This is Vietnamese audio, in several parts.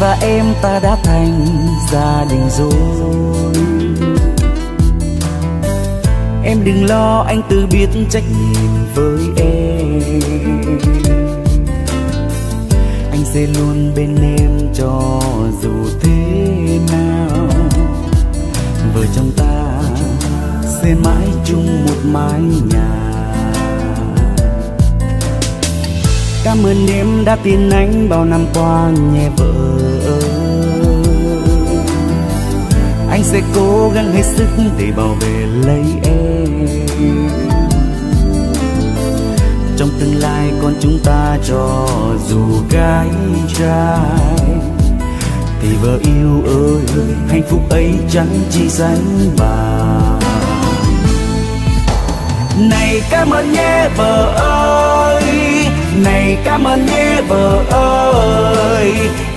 và em ta đã thành gia đình rồi. Em đừng lo, anh tự biết trách nhiệm với em. Anh sẽ luôn bên em cho dù thế nào. Vợ chồng ta sẽ mãi chung một mái nhà. Cảm ơn em đã tin anh bao năm qua nhé vợ. Anh sẽ cố gắng hết sức để bảo vệ lấy em. Trong tương lai con chúng ta cho dù gái trai, Thì vợ yêu ơi, hạnh phúc ấy chẳng chỉ dành bà Này cảm ơn nhé vợ ơi này cảm ơn nhé vợ ơi.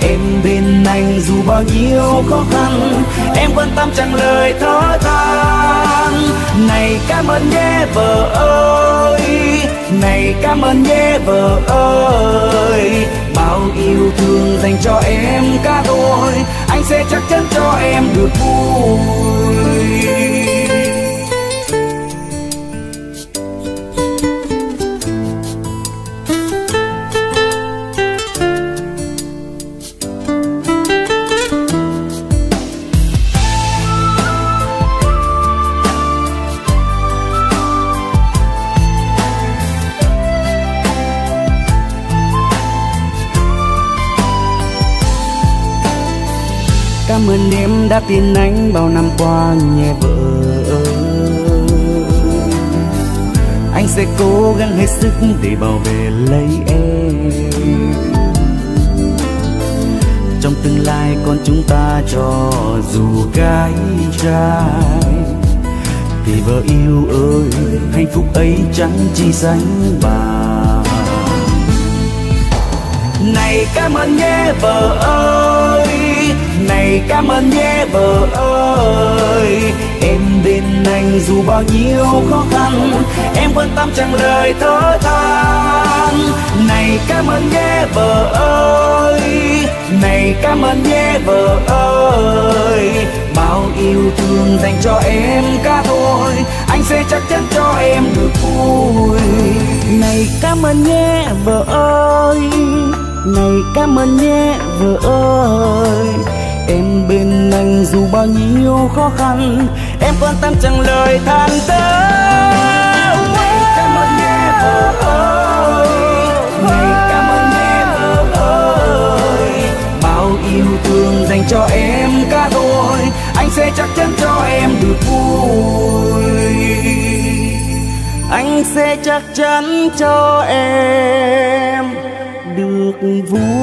Em bên anh dù bao nhiêu khó khăn, em quan tâm chẳng lời thở than. Này cảm ơn nhé vợ ơi, này cảm ơn nhé vợ ơi. Bao yêu thương dành cho em cả đôi, anh sẽ chắc chắn cho em được vui. Đã tin anh bao năm qua nhé vợ Anh sẽ cố gắng hết sức để bảo vệ lấy em. Trong tương lai con chúng ta cho dù gái trai, Thì vợ yêu ơi, hạnh phúc ấy chẳng chỉ dành bà. Này cảm ơn nhé vợ ơi này cảm ơn nhé vợ ơi. Em bên anh dù bao nhiêu khó khăn, em quan tâm chẳng lời thở than. Này cảm ơn nhé vợ ơi, này cảm ơn nhé vợ ơi. Bao yêu thương dành cho em cả thôi, anh sẽ chắc chắn cho em được vui. Này cảm ơn nhé vợ ơi, này cảm ơn nhé vợ ơi. Em bên anh dù bao nhiêu khó khăn, Em quan tâm chẳng lời than thở. Cảm ơn em ơi cảm ơn em ơi Bao yêu thương dành cho em cả thôi Anh sẽ chắc chắn cho em được vui. Anh sẽ chắc chắn cho em được vui.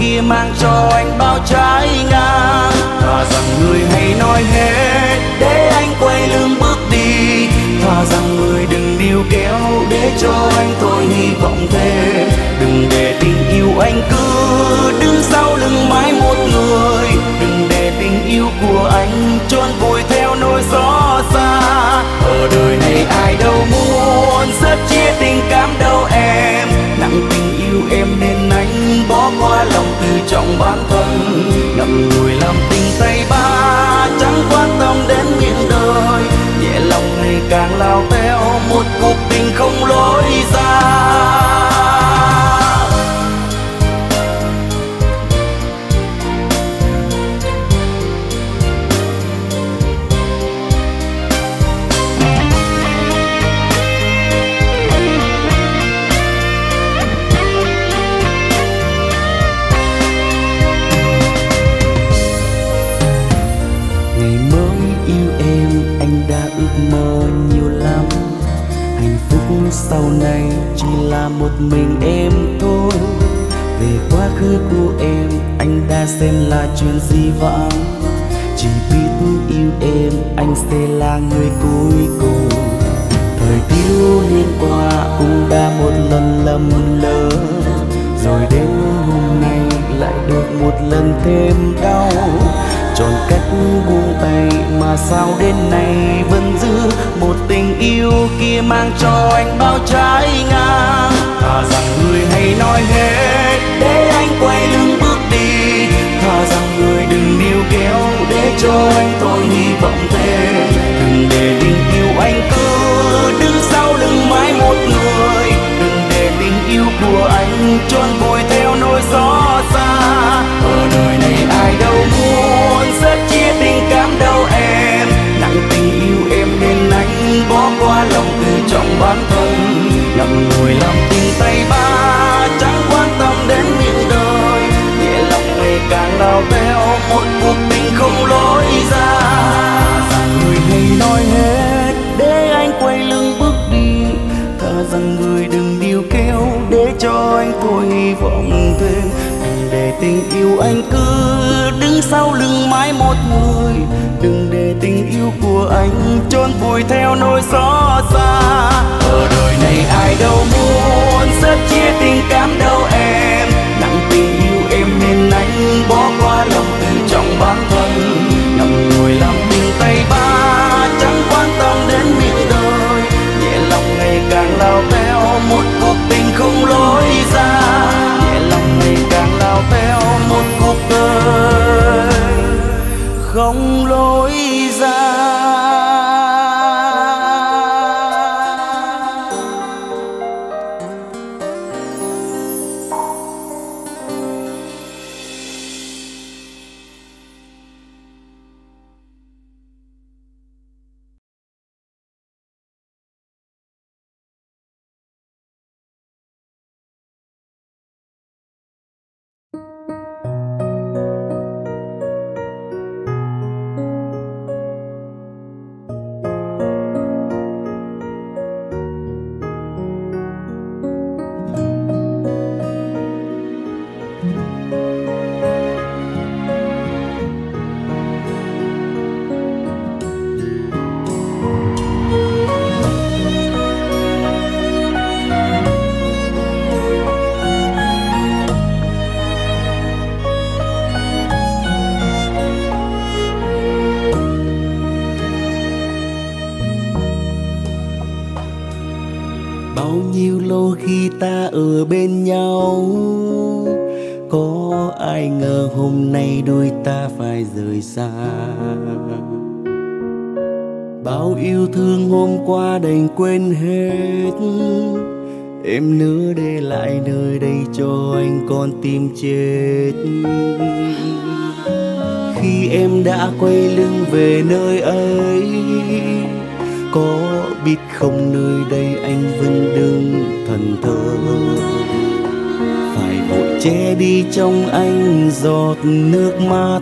Kia mang cho anh bao trái ngang. Thà rằng người hãy nói hết, để anh quay lưng bước đi. Thà rằng người đừng níu kéo, để cho anh thôi hy vọng thêm đừng để tình yêu anh cứ đứng sau lưng mãi một người. Đừng để tình yêu của anh trôn vùi theo nỗi gió xa. Ở đời này ai đâu muốn, rất chia tình cảm đâu em. Nặng tình lòng từ trọng bản thân. Ngậm ngùi làm tình tay ba, chẳng quan tâm đến những đời. Nhẹ lòng ngày càng lao teo, một cuộc tình không lối ra. Mình em thôi. Về quá khứ của em, anh đã xem là chuyện gì vãng chỉ biết yêu em, anh sẽ là người cuối cùng. Thời thiếu niên qua cũng đã một lần lầm lỡ. Rồi đến hôm nay lại được một lần thêm đau. Chọn cách buông tay mà sao đến nay vẫn giữ một tình yêu kia mang cho anh bao trái ngang thà rằng người hãy nói hết để anh quay lưng bước đi, thà rằng người đừng níu kéo. Để cho anh tôi hy vọng về đừng để tình yêu anh cứ đứng sau lưng mãi một người. Đừng để tình yêu của anh trôn vùi theo nỗi gió xa. Ở đời này ai đâu muốn rất chia tình cảm đâu em. Nặng tình yêu em nên anh bỏ qua lòng tự trọng bản thân ngậm ngùi làm tình tay ba. Nơi đây anh vẫn đứng thần thơ phải vội che đi trong anh giọt nước mắt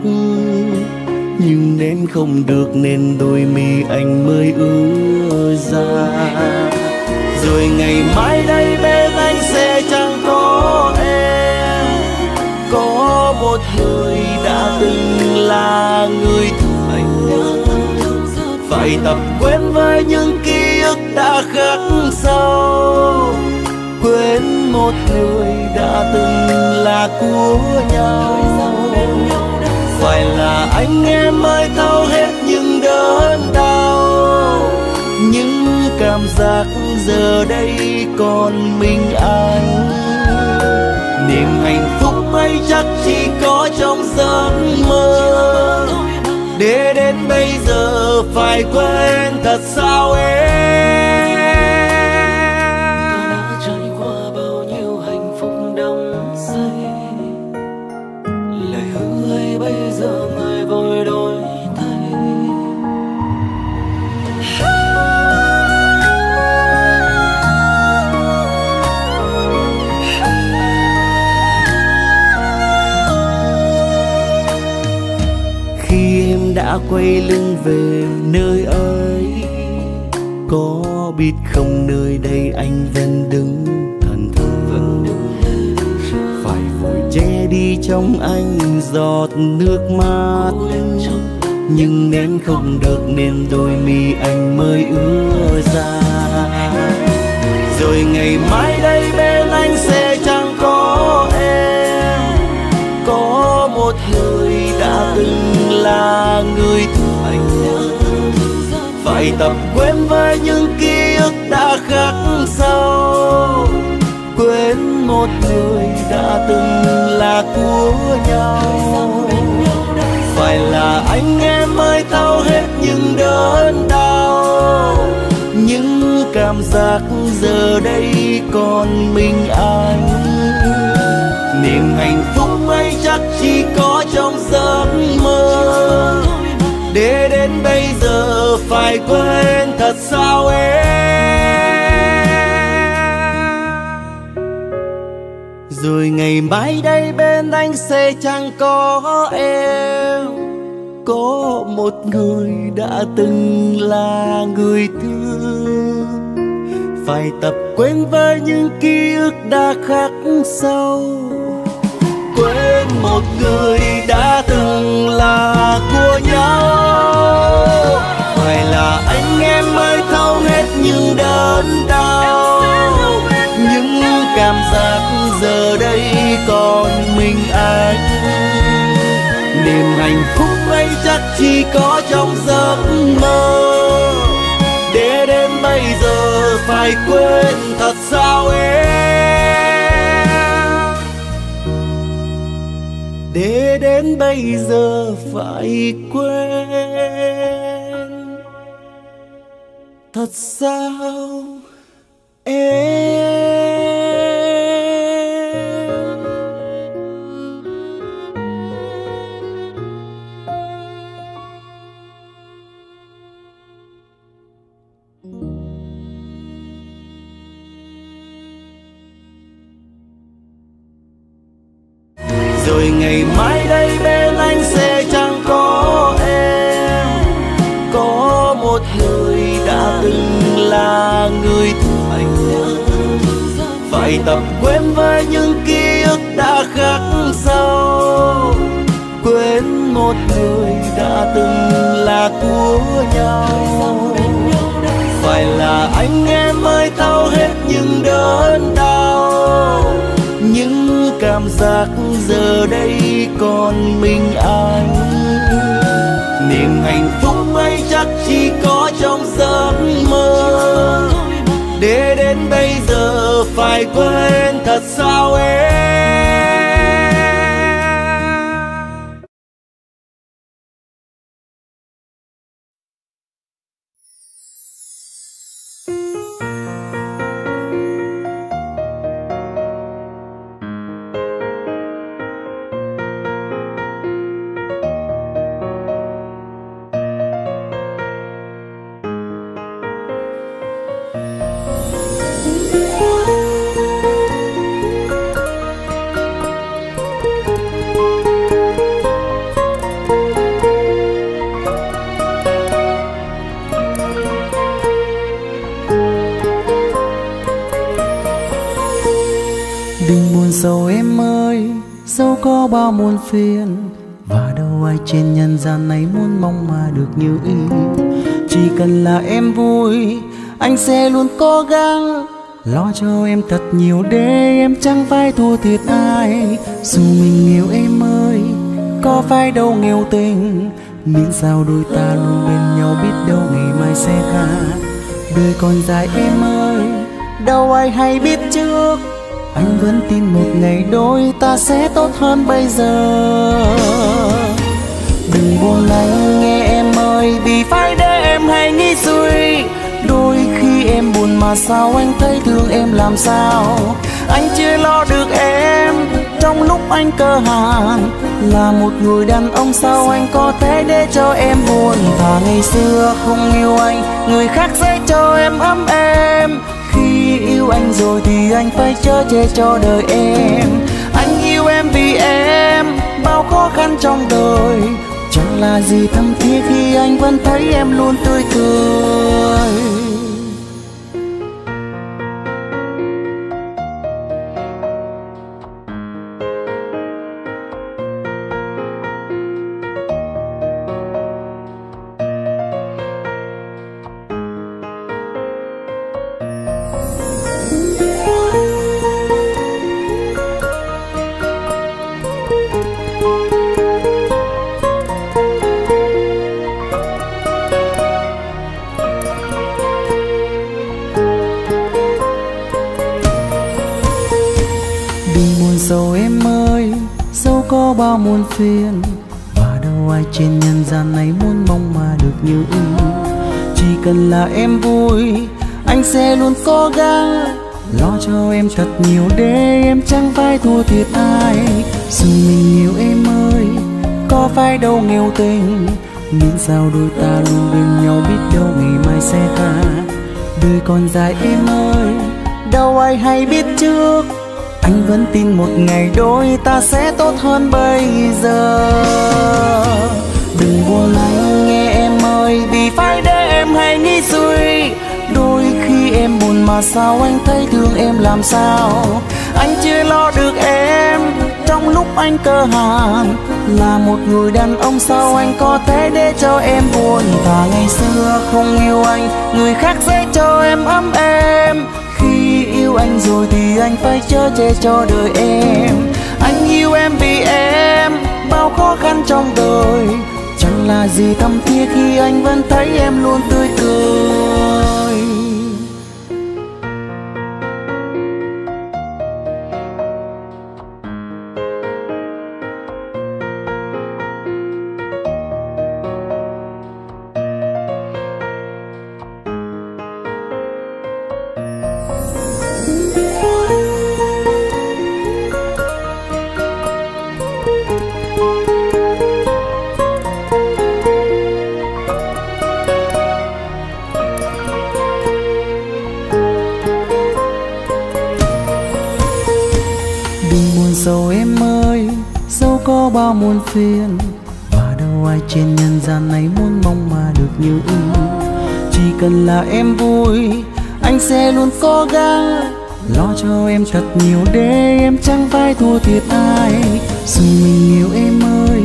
nhưng nên không được nên đôi mi anh mới ứa ra. Rồi ngày mai đây bên anh sẽ chẳng có em. Có một người đã từng là người thương phải tập quen với những ký nước đã khắc sâu, quên một người đã từng là của nhau. Phải là anh em mới thấu hết những đớn đau, những cảm giác giờ đây còn mình anh. Niềm hạnh phúc ấy chắc chỉ có trong giấc mơ. Để đến bây giờ phải quên thật sao em? Quay lưng về nơi ấy. Có biết không nơi đây anh vẫn đứng thần thờ. Phải vội che đi trong anh giọt nước mắt nhưng nén không được nên đôi mi anh mới ứa ra rồi ngày mai đây bên một người đã từng là người thành phải tập quên với những ký ức đã khắc sâu. Quên một người đã từng là của nhau. Phải là anh em mới thao hết những đớn đau. Những cảm giác giờ đây còn mình anh. Niềm hạnh phúc ấy chắc chỉ có để đến bây giờ phải quên thật sao em? Rồi ngày mai đây bên anh sẽ chẳng có em. Có một người đã từng là người thương. Phải tập quên với những ký ức đã khắc sâu. Quên một người đã rằng là của nhau. Phải là anh em mới thấu hết những đớn đau. Những cảm giác giờ đây còn mình anh. Niềm hạnh phúc ấy chắc chỉ có trong giấc mơ. Để đến bây giờ phải quên thật sao em? Để đến bây giờ phải quên. Thật sao em? Tập quên với những ký ức đã khắc sâu quên một người đã từng là của nhau. Phải là anh em mới thao hết những đớn đau. Những cảm giác giờ đây còn mình anh. Niềm hạnh phúc ấy chắc chỉ có để đến bây giờ phải quên thật sao em? Muôn phiền. Và đâu ai trên nhân gian này muốn mong mà được như ý. Chỉ cần là em vui, anh sẽ luôn cố gắng. Lo cho em thật nhiều để em chẳng phải thua thiệt ai. Dù mình yêu em ơi, có phải đâu nghèo tình. Miễn sao đôi ta luôn bên nhau biết đâu ngày mai sẽ khác. Đời còn dài em ơi, đâu ai hay biết trước anh vẫn tin một ngày đôi ta sẽ tốt hơn bây giờ. Đừng buồn anh nghe em ơi, vì phải để em hay nghĩ suy. Đôi khi em buồn mà sao anh thấy thương em làm sao? Anh chưa lo được em, trong lúc anh cơ hàn. Là một người đàn ông sao anh có thể để cho em buồn? Và ngày xưa không yêu anh, người khác sẽ cho em ấm em yêu anh rồi thì anh phải chở che cho đời em. Anh yêu em vì em, bao khó khăn trong đời. Chẳng là gì thâm thiết khi anh vẫn thấy em luôn tươi cười. Phiền và đâu ai trên nhân gian này muốn mong mà được như ý. Chỉ cần là em vui, anh sẽ luôn cố gắng. Lo cho em thật nhiều để em chẳng phải thua thiệt ai. Dù mình nhiều em ơi, có phải đâu nghèo tình. Miễn sao đôi ta luôn bên nhau biết đâu ngày mai sẽ ta đời còn dài em ơi, đâu ai hay biết trước anh vẫn tin một ngày đôi ta sẽ tốt hơn bây giờ. Đừng buồn anh nghe em ơi, vì phải để em hay nghĩ suy. Đôi khi em buồn mà sao anh thấy thương em làm sao? Anh chưa lo được em, trong lúc anh cơ hàng. là một người đàn ông sao anh có thể để cho em buồn? Và ngày xưa không yêu anh, người khác sẽ cho em ấm em yêu anh rồi thì anh phải chở che cho đời em. Anh yêu em vì em, bao khó khăn trong đời. Chẳng là gì thầm thiết khi anh vẫn thấy em luôn tươi cười. Cho em thật nhiều để em chẳng phải thua thiệt ai. Dù mình yêu em ơi,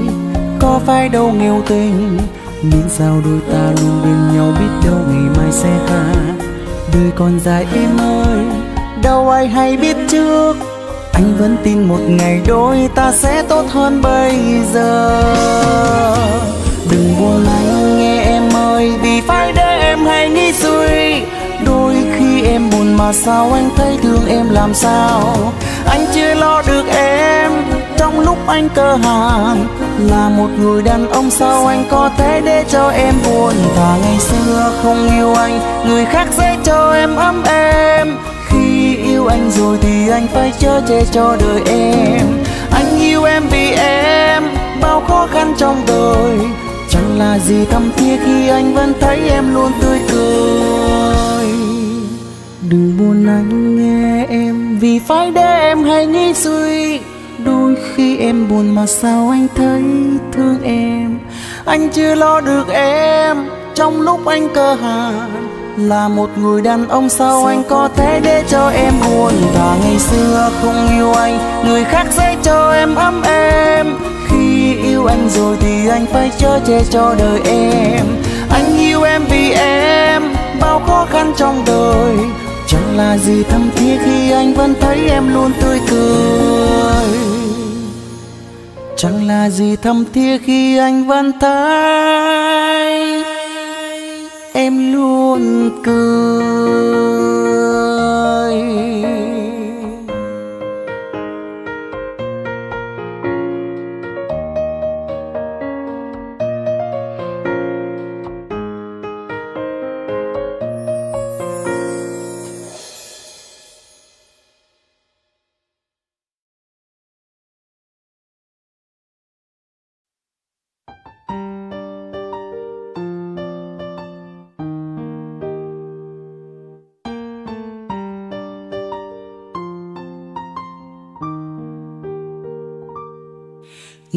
có phải đâu nghèo tình miễn sao đôi ta luôn bên nhau biết đâu ngày mai sẽ khác đời còn dài em ơi, đâu ai hay biết trước. Anh vẫn tin một ngày đôi ta sẽ tốt hơn bây giờ. Đừng buồn anh nghe em ơi, vì phải để em hay nghĩ suy. Đôi khi em buồn mà sao anh thấy thương em làm sao? Anh chưa lo được em trong lúc anh cơ hàng, là một người đàn ông sao anh có thể để cho em buồn? Và ngày xưa không yêu anh người khác sẽ cho em ấm em khi yêu anh rồi thì anh phải chở che cho đời em. Anh yêu em vì em bao khó khăn trong đời. Chẳng là gì thầm thiết khi anh vẫn thấy em luôn tươi cười đừng buồn anh nghe em vì phải để em hay nghĩ suy. Đôi khi em buồn mà sao anh thấy thương em? Anh chưa lo được em trong lúc anh cơ hàn. Là một người đàn ông sao anh có thể để cho em buồn? Và ngày xưa không yêu anh người khác sẽ cho em ấm em khi yêu anh rồi thì anh phải chở che cho đời em. Anh yêu em vì em bao khó khăn trong đời chẳng là gì thâm thiết khi anh vẫn thấy em luôn tươi cười. Chẳng là gì thâm thiết khi anh vẫn thấy em luôn cười.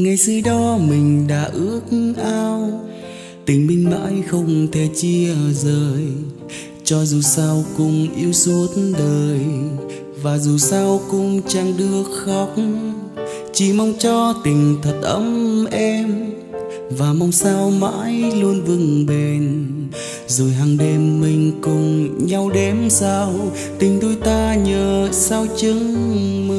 Ngày xưa đó mình đã ước ao, tình mình mãi không thể chia rời. Cho dù sao cũng yêu suốt đời, và dù sao cũng chẳng được khóc. Chỉ mong cho tình thật ấm êm, và mong sao mãi luôn vững bền. Rồi hàng đêm mình cùng nhau đếm sao, tình đôi ta nhờ sao chứng mơ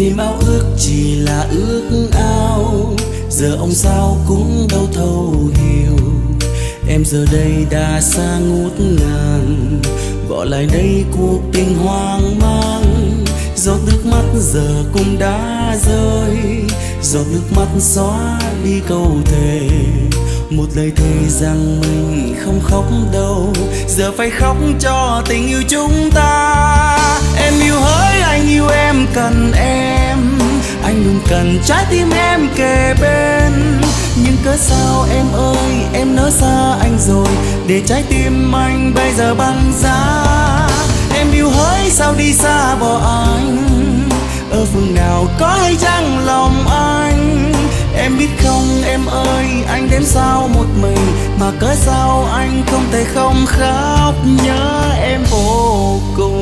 niềm ao ước chỉ là ước ao. Giờ ông sao cũng đâu thấu hiểu. Em giờ đây đã xa ngút ngàn. Bỏ lại đây cuộc tình hoang mang. Giọt nước mắt giờ cũng đã rơi. Giọt nước mắt xóa đi câu thề một lời thề rằng mình không khóc đâu. Giờ phải khóc cho tình yêu chúng ta. Em yêu hỡi, anh yêu em, cần em. Anh luôn cần trái tim em kề bên. Nhưng cớ sao em ơi, em nỡ xa anh rồi. Để trái tim anh bây giờ băng giá. Em yêu hỡi, sao đi xa bỏ anh? Ở phương nào có hay chăng lòng anh? Em biết không, em ơi, anh đến sao một mình? Mà cớ sao anh không thể không khóc? Nhớ em vô cùng.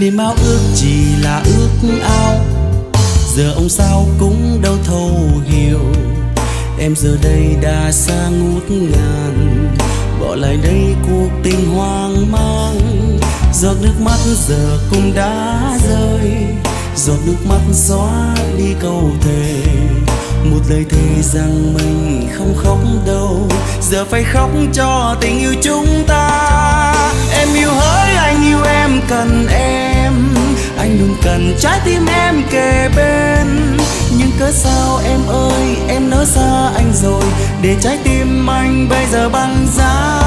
Niềm ao ước chỉ là ước ao giờ ông sao cũng đâu thấu hiểu. Em giờ đây đã xa ngút ngàn. Bỏ lại đây cuộc tình hoang mang. Giọt nước mắt giờ cũng đã rơi. Giọt nước mắt xóa đi câu thề. Một lời thề rằng mình không khóc đâu. Giờ phải khóc cho tình yêu chúng ta. Em yêu hỡi, anh yêu em, cần em anh luôn cần trái tim em kề bên. Nhưng cớ sao em ơi, em nỡ xa anh rồi. Để trái tim anh bây giờ băng giá.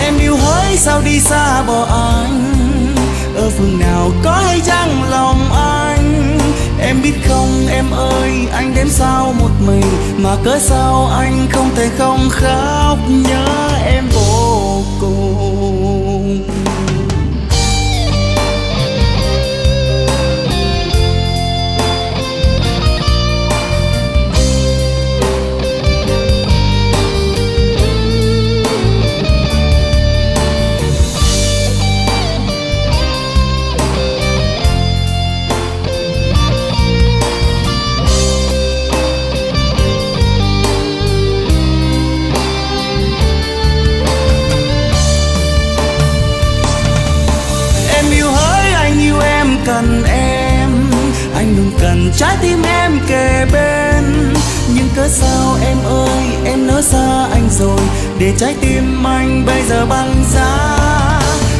Em yêu hỡi sao đi xa bỏ anh. Ở phương nào có hay chăng lòng anh? Em biết không em ơi, anh đếm sao một mình. Mà cớ sao anh không thể không khóc nhớ em vô cùng. Trái tim em kề bên. Nhưng cớ sao em ơi, em nỡ xa anh rồi? Để trái tim anh bây giờ băng giá.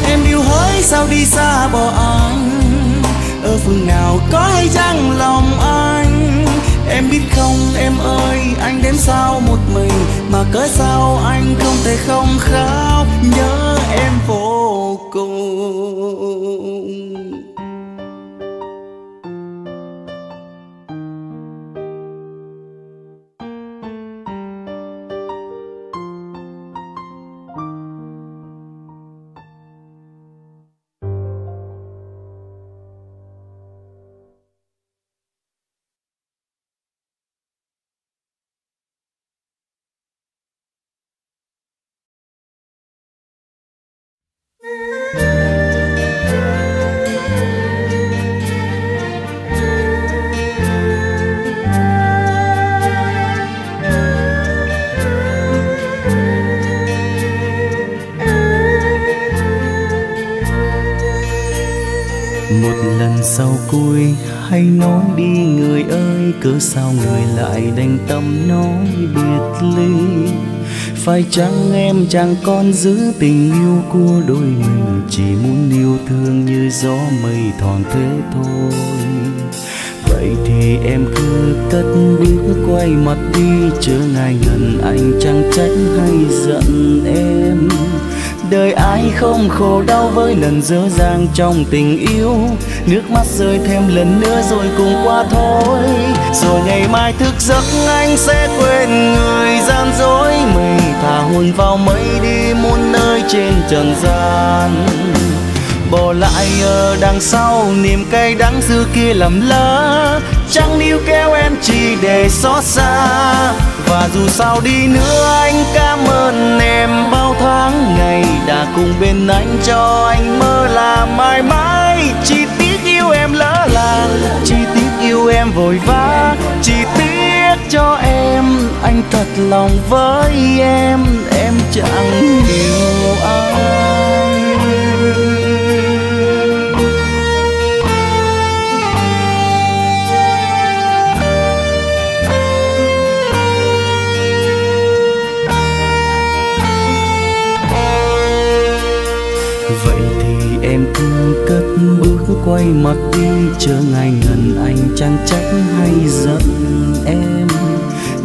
Em yêu hỡi sao đi xa bỏ anh? Ở phương nào có hay chăng lòng anh? Em biết không em ơi, anh đến sao một mình? Mà cớ sao anh không thể không khóc nhớ em vô cùng. Tâm nói biệt ly. Phải chăng em chẳng còn giữ tình yêu của đôi mình? Chỉ muốn yêu thương như gió mây thoảng thế thôi. Vậy thì em cứ cất bước quay mặt đi, chớ ngại ngần anh chẳng trách hay giận em. Đời ai không khổ đau với lần dở dang trong tình yêu? Nước mắt rơi thêm lần nữa rồi cùng qua thôi rồi ngày mai thức giấc anh sẽ quên người gian dối mình. Thả hồn vào mây đi muôn nơi trên trần gian. Bỏ lại ở đằng sau niềm cay đắng xưa kia lầm lỡ. Chẳng níu kéo em chỉ để xót xa. Và dù sao đi nữa anh cảm ơn em bao tháng. Ngày đã cùng bên anh cho anh mơ là mãi mãi. Chỉ tiếc yêu em lỡ làng, chỉ tiếc yêu em vội vã, chỉ tiếc cho em, anh thật lòng với em em chẳng hiểu quay mặt đi, chờ ngày ngần anh chẳng trách hay giận em.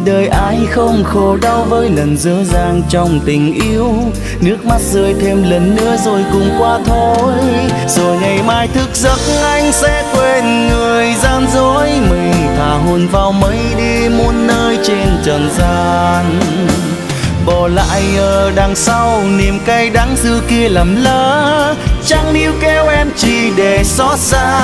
Đời ai không khổ đau với lần dở dang trong tình yêu. Nước mắt rơi thêm lần nữa rồi cùng qua thôi. Rồi ngày mai thức giấc anh sẽ quên người gian dối. Mình thả hồn vào mây đi muôn nơi trên trần gian. Bỏ lại ở đằng sau, niềm cay đắng xưa kia làm lỡ chẳng níu kéo em chỉ để xót xa.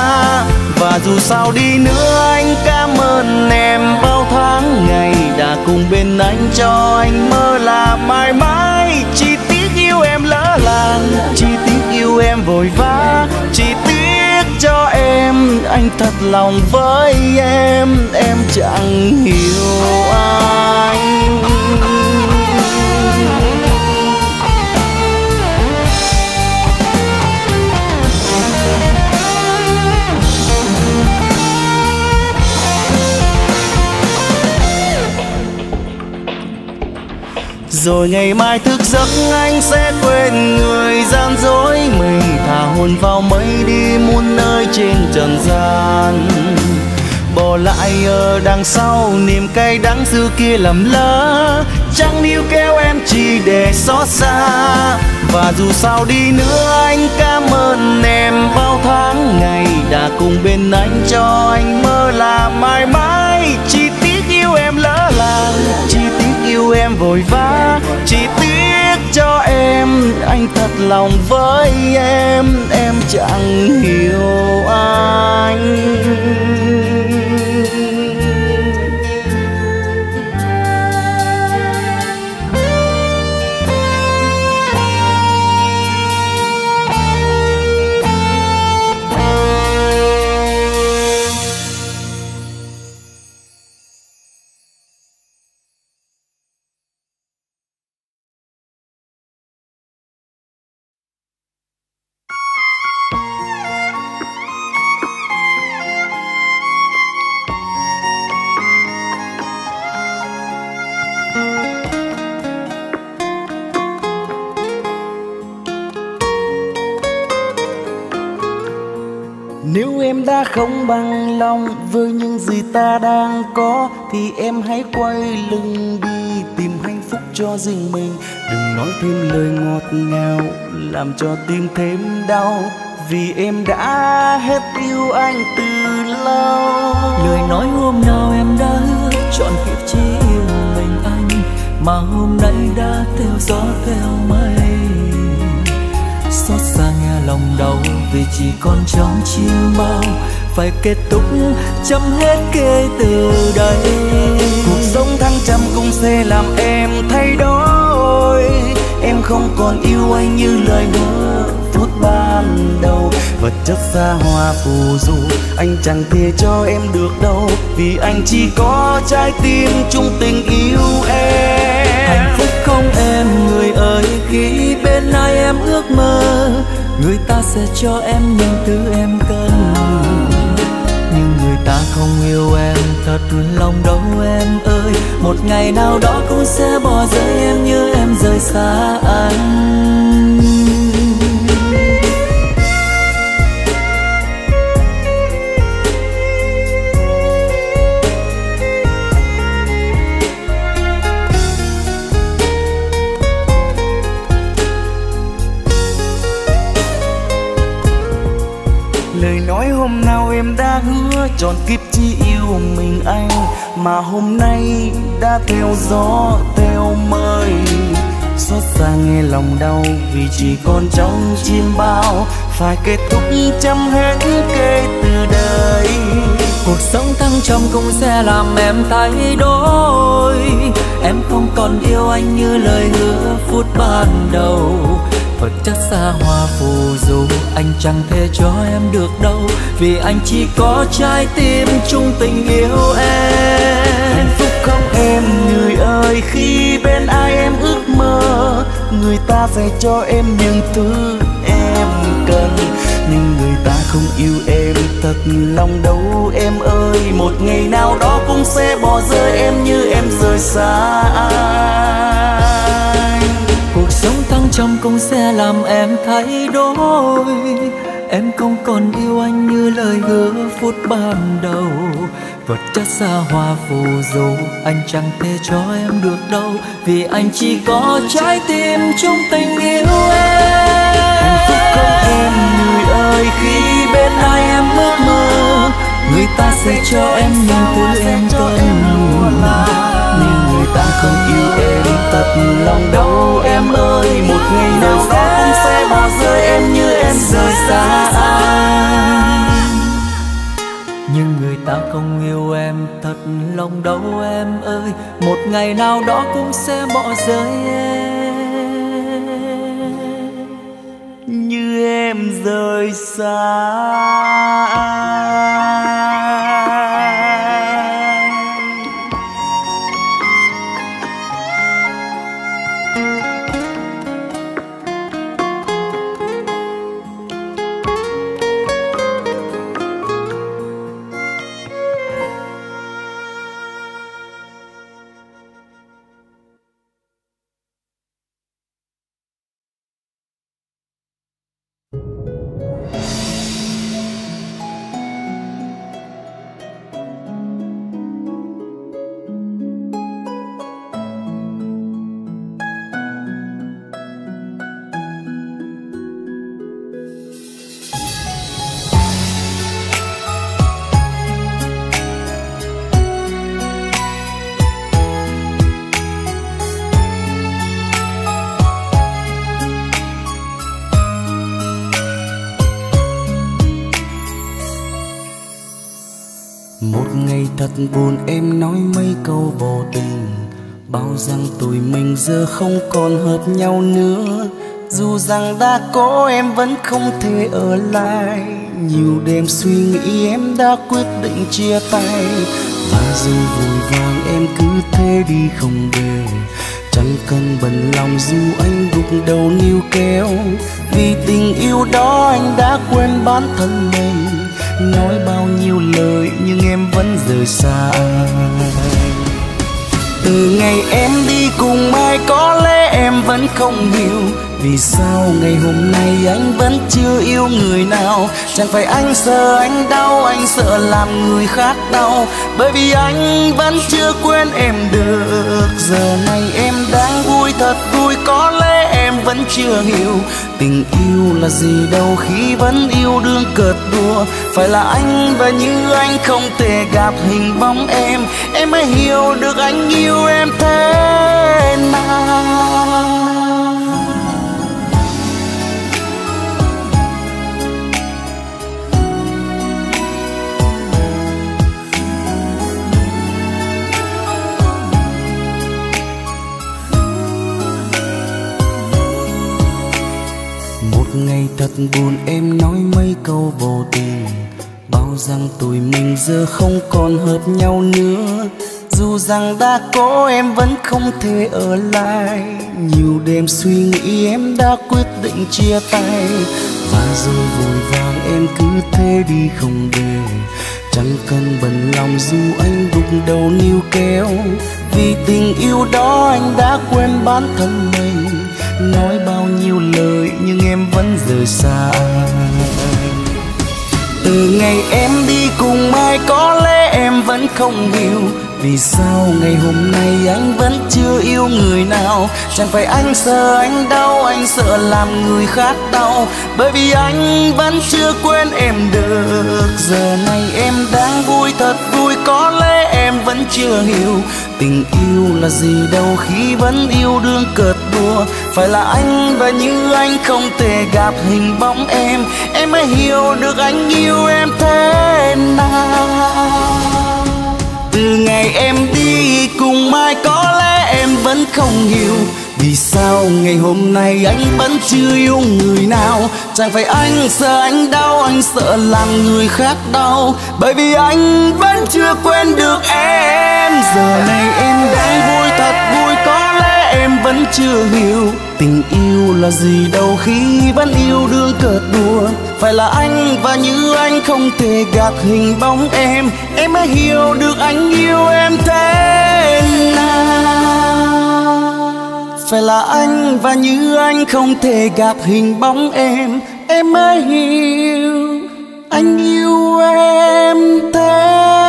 Và dù sao đi nữa, anh cảm ơn em bao tháng ngày đã cùng bên anh cho anh mơ là mãi mãi. Chỉ tiếc yêu em lỡ làng chỉ tiếc yêu em vội vã. Chỉ tiếc cho em, anh thật lòng với em. Em chẳng hiểu anh rồi ngày mai thức giấc anh sẽ quên người gian dối mình. Thả hồn vào mây đi muôn nơi trên trần gian. Bỏ lại ở đằng sau niềm cay đắng xưa kia lầm lỡ. Chẳng níu kéo em chỉ để xót xa. Và dù sao đi nữa anh cảm ơn em bao tháng. Ngày đã cùng bên anh cho anh mơ là mãi mãi. Chỉ tiếc yêu em vội vã. Chỉ tiếc cho em, anh thật lòng với em. Em chẳng hiểu anh. Không bằng lòng với những gì ta đang có, Thì em hãy quay lưng đi, tìm hạnh phúc cho riêng mình. Đừng nói thêm lời ngọt ngào, làm cho tim thêm đau, Vì em đã hết yêu anh từ lâu. Lời nói hôm nào em đã hứa chọn kiếp chỉ yêu mình anh, mà hôm nay đã theo gió theo mây. Xót xa nghe lòng đau vì chỉ còn trong chim bao phải kết thúc, chấm hết kể từ đây. Cuộc sống thăng trầm cũng sẽ làm em thay đổi. Em không còn yêu anh như lời hứa phút ban đầu. Vật chất xa hoa phù du, Anh chẳng thể cho em được đâu. Vì anh chỉ có trái tim chung tình yêu em. Hạnh phúc không em, người ơi, khi bên ai em ước mơ. Người ta sẽ cho em những thứ em cần ta không yêu em, thật lòng đâu em ơi. Một ngày nào đó cũng sẽ bỏ rơi em như em rời xa anh. Em đã hứa tròn kiếp chỉ yêu mình anh, mà hôm nay đã theo gió, theo mây. Xót xa nghe lòng đau vì chỉ còn trong chim bao, phải kết thúc chăm hết kể từ đây. Cuộc sống thăng trầm cũng sẽ làm em thay đổi. Em không còn yêu anh như lời hứa phút ban đầu. Vật chất xa hoa phù du, anh chẳng thể cho em được đâu, vì anh chỉ có trái tim chung tình yêu em. Hạnh phúc không em, người ơi, khi bên ai em ước mơ, người ta dạy cho em những thứ em cần. Nhưng người ta không yêu em, thật lòng đâu, em ơi, một ngày nào đó cũng sẽ bỏ rơi em như em rời xa anh sống công sẽ làm em thay đổi. Em không còn yêu anh như lời hứa phút ban đầu. Vật chất xa hoa phù du, anh chẳng thể cho em được đâu. Vì anh chỉ có trái tim chung tình yêu em. Hạnh phúc không em, người ơi, khi bên ai em ước mơ. Người ta sẽ cho em những thứ em cần nhưng người ta không yêu em thật lòng đau em ơi, một ngày nào đó cũng sẽ bỏ rơi em như em rời xa. Nhưng người ta không yêu em, thật lòng đau em ơi, một ngày nào đó cũng sẽ bỏ rơi em. Như em rời xa. Giờ không còn hợp nhau nữa. Dù rằng đã có em vẫn không thể ở lại. Nhiều đêm suy nghĩ em đã quyết định chia tay. Và dù vội vàng em cứ thế đi không về. Chẳng cần bận lòng dù anh gục đầu níu kéo. Vì tình yêu đó anh đã quên bản thân mình. Nói bao nhiêu lời nhưng em vẫn rời xa từ ngày em đi cùng ai có lẽ em vẫn không hiểu vì sao ngày hôm nay anh vẫn chưa yêu người nào? Chẳng phải anh sợ anh đau, anh sợ làm người khác đau. Bởi vì anh vẫn chưa quên em được. Giờ này em đang vui thật vui, có lẽ em vẫn chưa hiểu. Tình yêu là gì đâu khi vẫn yêu đương cợt đùa. Phải là anh và như anh không thể gặp hình bóng em. Em mới hiểu được anh yêu em thế nào. Ngày thật buồn em nói mấy câu vô tình bao rằng tụi mình giờ không còn hợp nhau nữa. Dù rằng đã có em vẫn không thể ở lại. Nhiều đêm suy nghĩ em đã quyết định chia tay. Và rồi vội vàng em cứ thế đi không về, chẳng cần bận lòng dù anh gục đầu níu kéo. Vì tình yêu đó anh đã quên bản thân mình, nói bao vẫn rời xa. Từ ngày em đi cùng ai, có lẽ em vẫn không hiểu vì sao ngày hôm nay anh vẫn chưa yêu người nào? Chẳng phải anh sợ anh đau, anh sợ làm người khác đau. Bởi vì anh vẫn chưa quên em được. Giờ này em đang vui thật vui, có lẽ em vẫn chưa hiểu. Tình yêu là gì đâu khi vẫn yêu đương cợt đùa. Phải là anh và như anh không thể gặp hình bóng em. Em mới hiểu được anh yêu em thế nào từ ngày em đi cùng mai có lẽ em vẫn không hiểu. Vì sao ngày hôm nay anh vẫn chưa yêu người nào? Chẳng phải anh sợ anh đau, Anh sợ làm người khác đau. Bởi vì anh vẫn chưa quên được em. Giờ này em đang vui thật vui, Có lẽ em vẫn chưa hiểu. Tình yêu là gì đâu khi vẫn yêu đương cợt đùa Phải là anh và như anh không thể gạt hình bóng em. Em mới hiểu được anh yêu em thế nào. Phải là anh và như anh không thể gạt hình bóng em. Em mới hiểu anh yêu em thế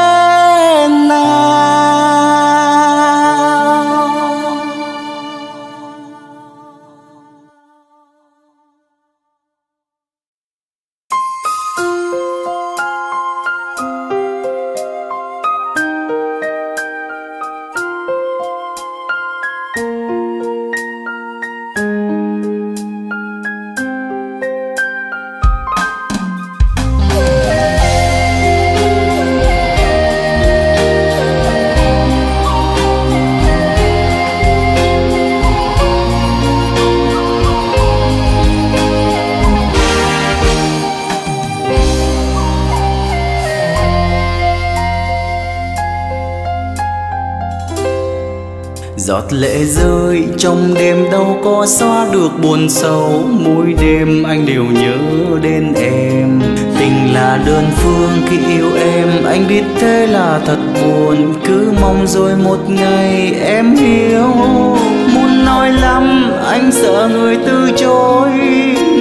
trong đêm đâu có xóa được buồn sâu mỗi đêm anh đều nhớ đến em. Tình là đơn phương, khi yêu em, anh biết thế là thật buồn. Cứ mong rồi một ngày em hiểu. Muốn nói lắm, anh sợ người từ chối.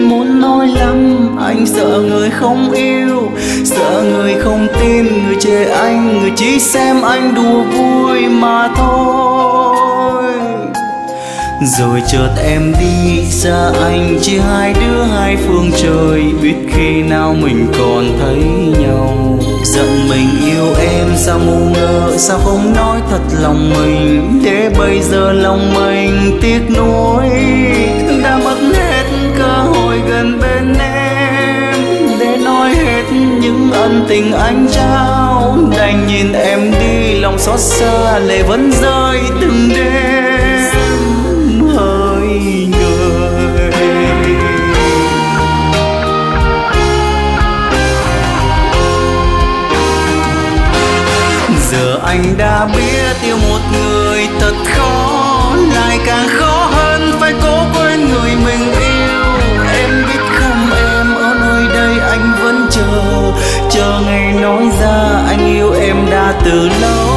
Muốn nói lắm, anh sợ người không yêu. Sợ người không tin, người chê anh, người chỉ xem anh đùa vui mà thôi rồi chợt em đi xa anh chỉ hai đứa hai phương trời. Biết khi nào mình còn thấy nhau. Giận mình yêu em sao ngu ngơ, sao không nói thật lòng mình? Để bây giờ lòng mình tiếc nuối. Đã mất hết cơ hội gần bên em. Để nói hết những ân tình anh trao. Đành nhìn em đi, lòng xót xa lệ vẫn rơi từng đêm. Anh đã biết yêu một người thật khó. Lại càng khó hơn phải cố quên người mình yêu. Em biết không, em ở nơi đây anh vẫn chờ. Chờ ngày nói ra anh yêu em đã từ lâu.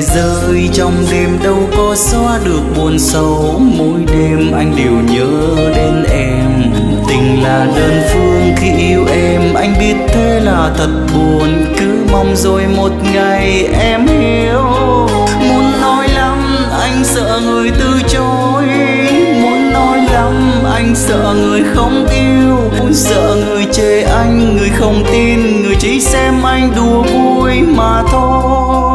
Lệ rơi, trong đêm đâu có xóa được buồn sâu mỗi đêm anh đều nhớ đến em. Tình là đơn phương, khi yêu em, anh biết thế là thật buồn. Cứ mong rồi một ngày em hiểu. Muốn nói lắm, anh sợ người từ chối. Muốn nói lắm, anh sợ người không yêu. Sợ người chê anh, người không tin. Người chỉ xem anh đùa vui mà thôi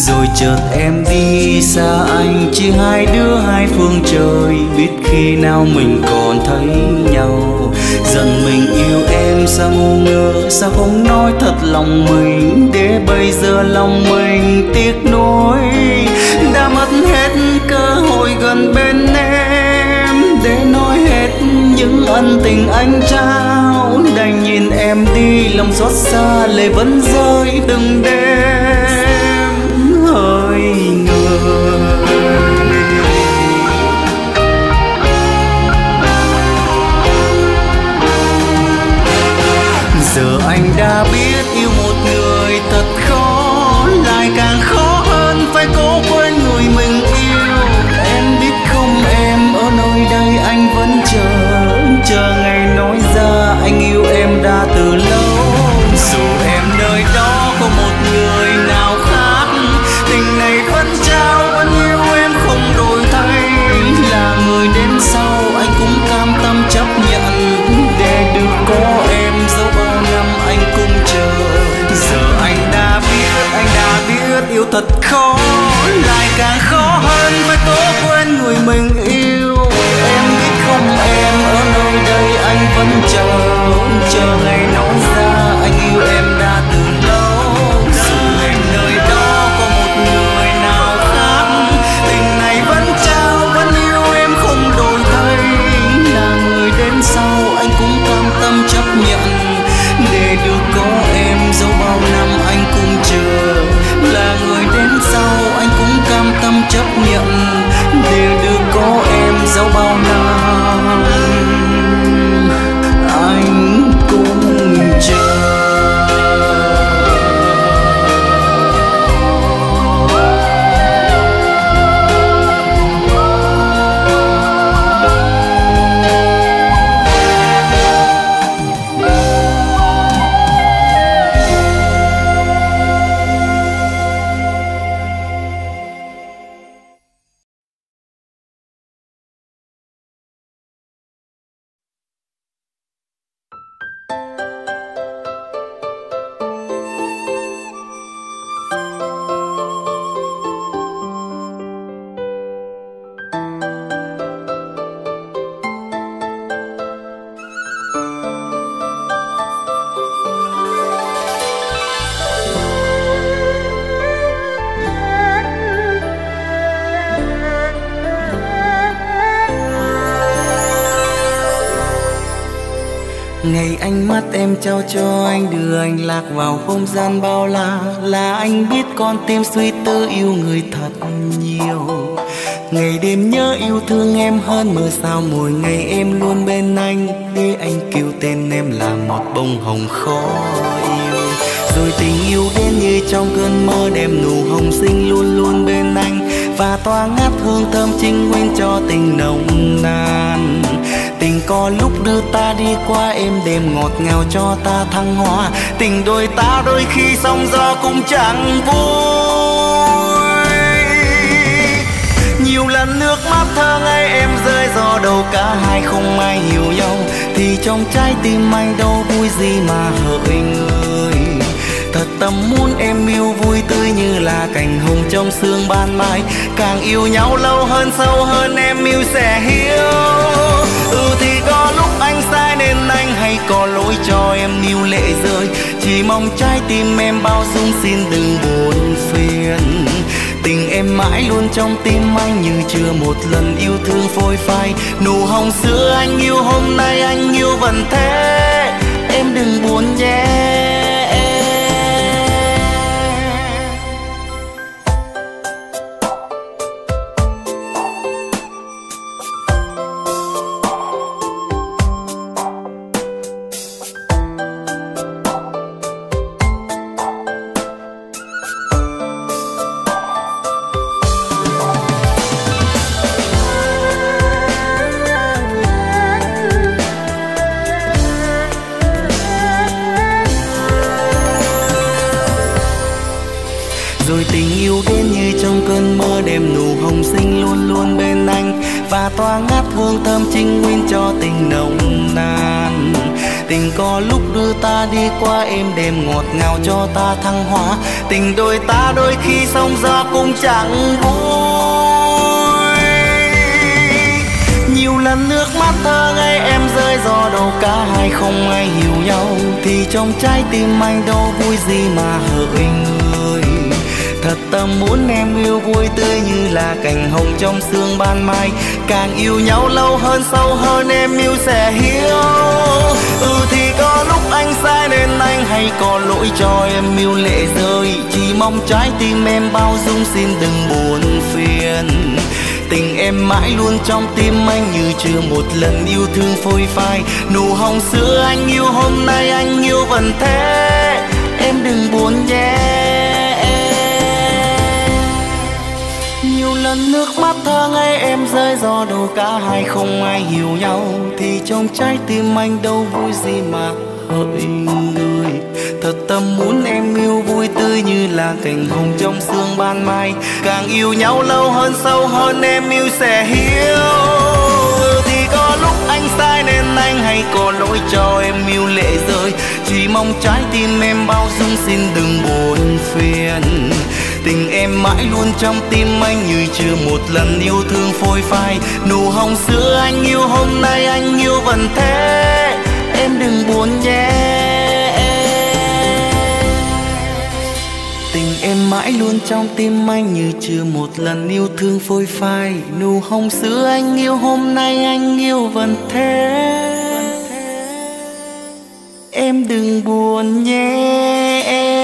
rồi chợt em đi xa anh, chỉ hai đứa, hai phương trời. Biết khi nào mình còn thấy nhau, dần mình yêu em sao ngu ngơ. Sao không nói thật lòng mình, để bây giờ lòng mình tiếc nuối. Đã mất hết cơ hội gần bên em, để nói hết những ân tình anh trao. Đành nhìn em đi, lòng xót xa lệ vẫn rơi từng đêm giờ anh đã biết Ngày ánh mắt em trao cho anh, đưa anh lạc vào không gian bao la. Là anh biết con tim suy tư yêu người thật nhiều. Ngày đêm nhớ yêu thương em hơn mưa sao, mỗi ngày em luôn bên anh. Để anh kêu tên em là một bông hồng khó yêu. Rồi tình yêu đến như trong cơn mơ đem nụ hồng xinh luôn luôn bên anh. Và tỏa ngát hương thơm trinh nguyên cho tình nồng nàn có lúc đưa ta đi qua êm đềm ngọt ngào cho ta thăng hoa. Tình đôi ta đôi khi sóng gió cũng chẳng vui. Nhiều lần nước mắt thơ ngây em rơi do đầu cả hai không ai hiểu nhau. Thì trong trái tim anh đâu vui gì mà hỡi người. Thật tâm muốn em yêu vui tươi như là cành hồng trong sương ban mai. Càng yêu nhau lâu hơn, sâu hơn em yêu sẽ hiểu anh sai nên anh hay có lỗi cho em yêu lệ rơi. Chỉ mong trái tim em bao dung xin đừng buồn phiền. Tình em mãi luôn trong tim anh như chưa một lần yêu thương phôi phai. Nụ hồng xưa anh yêu, hôm nay anh yêu vẫn thế. Em đừng buồn nhé. Chẳng vui. Nhiều lần nước mắt thơ ngây em rơi, do đâu cả hai không ai hiểu nhau. Thì trong trái tim anh đâu vui gì mà hỡi người. Thật tâm muốn em yêu vui tươi như là cành hồng trong sương ban mai. Càng yêu nhau lâu hơn, sâu hơn em yêu sẽ hiểu. Ừ thì con anh sai nên anh hay có lỗi cho em yêu lệ rơi. Chỉ mong trái tim em bao dung, xin đừng buồn phiền. Tình em mãi luôn trong tim anh như chưa một lần yêu thương phôi phai. Nụ hồng xưa anh yêu, hôm nay anh yêu vẫn thế. Em đừng buồn nhé. Nhiều lần nước mắt thơ ngây em rơi, do đâu cả hai không ai hiểu nhau. Thì trong trái tim anh đâu vui gì mà hỡi người thật tâm muốn em yêu vui tươi như là cành hồng trong sương ban mai. Càng yêu nhau lâu hơn, sâu hơn em yêu sẽ hiểu. Thì có lúc anh sai nên anh hay có lỗi cho em yêu lệ rơi. Chỉ mong trái tim em bao dung xin đừng buồn phiền. Tình em mãi luôn trong tim anh như chưa một lần yêu thương phôi phai. Nụ hồng xưa anh yêu, hôm nay anh yêu vẫn thế em đừng buồn nhé. Tình em mãi luôn trong tim anh như chưa một lần yêu thương phôi phai. Nụ hồng xưa anh yêu, hôm nay anh yêu vẫn thế. Em đừng buồn nhé. em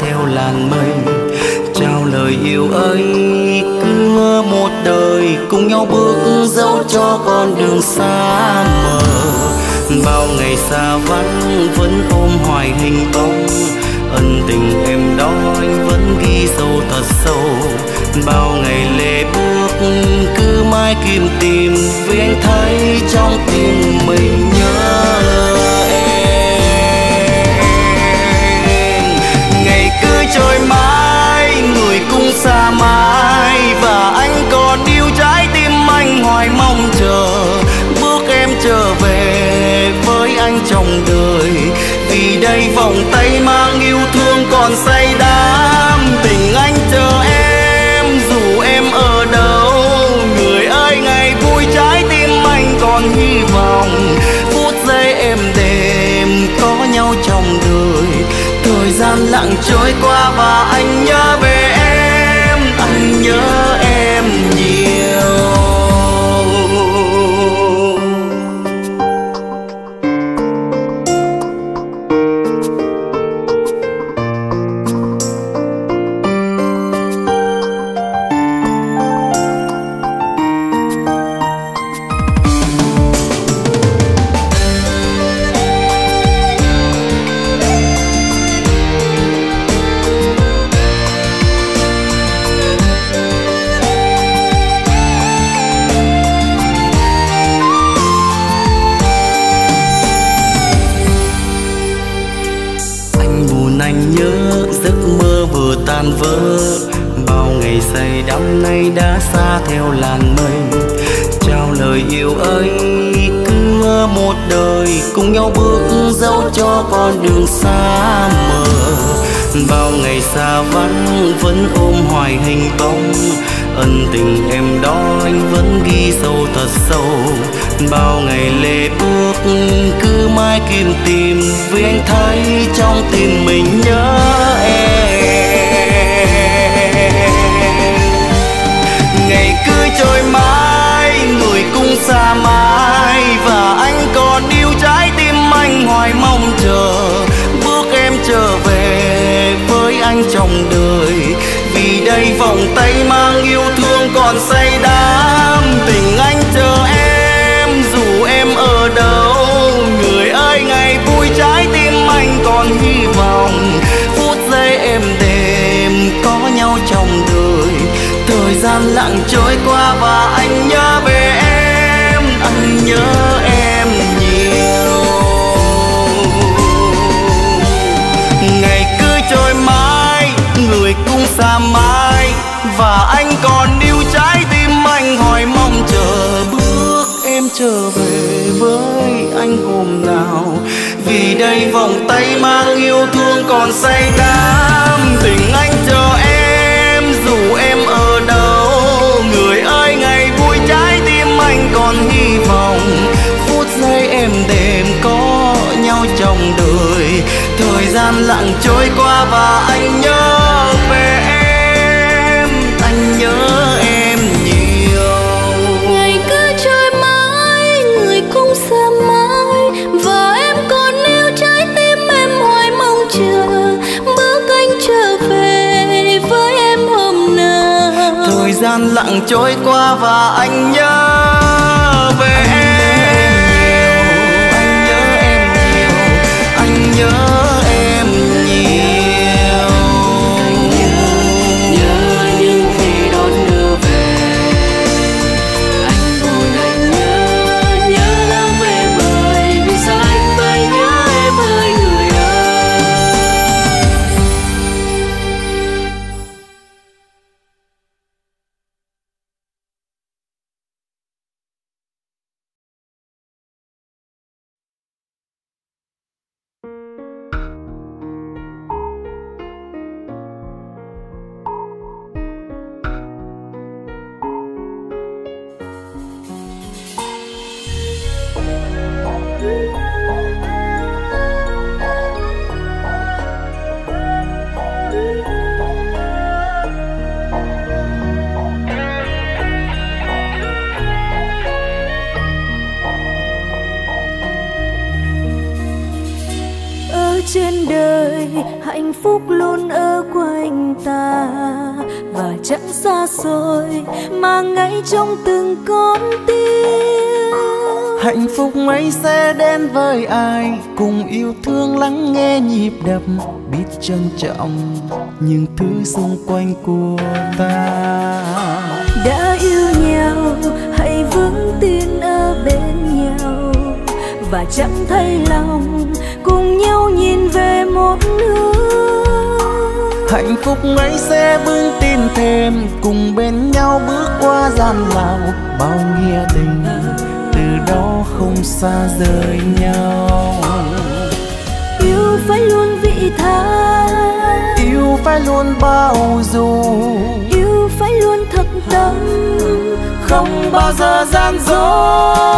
theo làn mây trao lời yêu ấy cứ một đời cùng nhau bước dẫu cho con đường xa mờ. Bao ngày xa vắng vẫn ôm hoài hình bóng, ân tình em đó anh vẫn ghi sâu thật sâu. Bao ngày lệ bước cứ mãi kiếm tìm vì anh thấy trong tim mình nhớ. Mãi mong chờ, bước em trở về với anh trong đời. Vì đây vòng tay mang yêu thương còn say đắm, tình anh chờ em, dù em ở đâu. Người ơi, ngày vui trái tim anh còn hy vọng, phút giây em đêm có nhau trong đời. Thời gian lặng trôi qua và anh nhớ bước dấu cho con đường xa mờ bao ngày xa vắng, vẫn ôm hoài hình bóng. Ân tình em đó anh vẫn ghi sâu thật sâu. Bao ngày lệ bước, cứ mãi kim tìm vì anh thấy trong tim mình nhớ em. Mong chờ, bước em trở về với anh trong đời. Vì đây vòng tay mang yêu thương còn say đắm. Tình anh chờ em, dù em ở đâu. Người ơi, ngày vui trái tim anh còn hy vọng. Phút giây em đêm có nhau trong đời. Thời gian lặng trôi qua và anh nhớ về em, anh nhớ và anh còn yêu trái tim anh hỏi mong chờ bước em trở về với anh hôm nào. Vì đây vòng tay mang yêu thương còn say đắm, tình anh chờ em, dù em ở đâu. Người ơi, ngày vui trái tim anh còn hy vọng, phút giây em đêm có nhau trong đời. Thời gian lặng trôi qua và anh nhớ gian trôi qua và anh nhớ về em anh nhớ em nhiều anh nhớ hạnh phúc luôn ở quanh ta. Và chẳng xa xôi mà ngay trong từng con tim. Hạnh phúc ấy sẽ đến với ai cùng yêu thương lắng nghe nhịp đập biết trân trọng những thứ xung quanh của ta. Đã yêu nhau hãy vững tin ở bên nhau. Và chẳng thay lòng cùng nhau nhìn về một hướng hạnh phúc ấy sẽ vững tin thêm cùng bên nhau bước qua gian lao. Bao nghĩa tình từ đó không xa rời nhau. Yêu phải luôn vị tha. Yêu phải luôn bao dung yêu phải luôn thật tâm. Không bao giờ gian dối.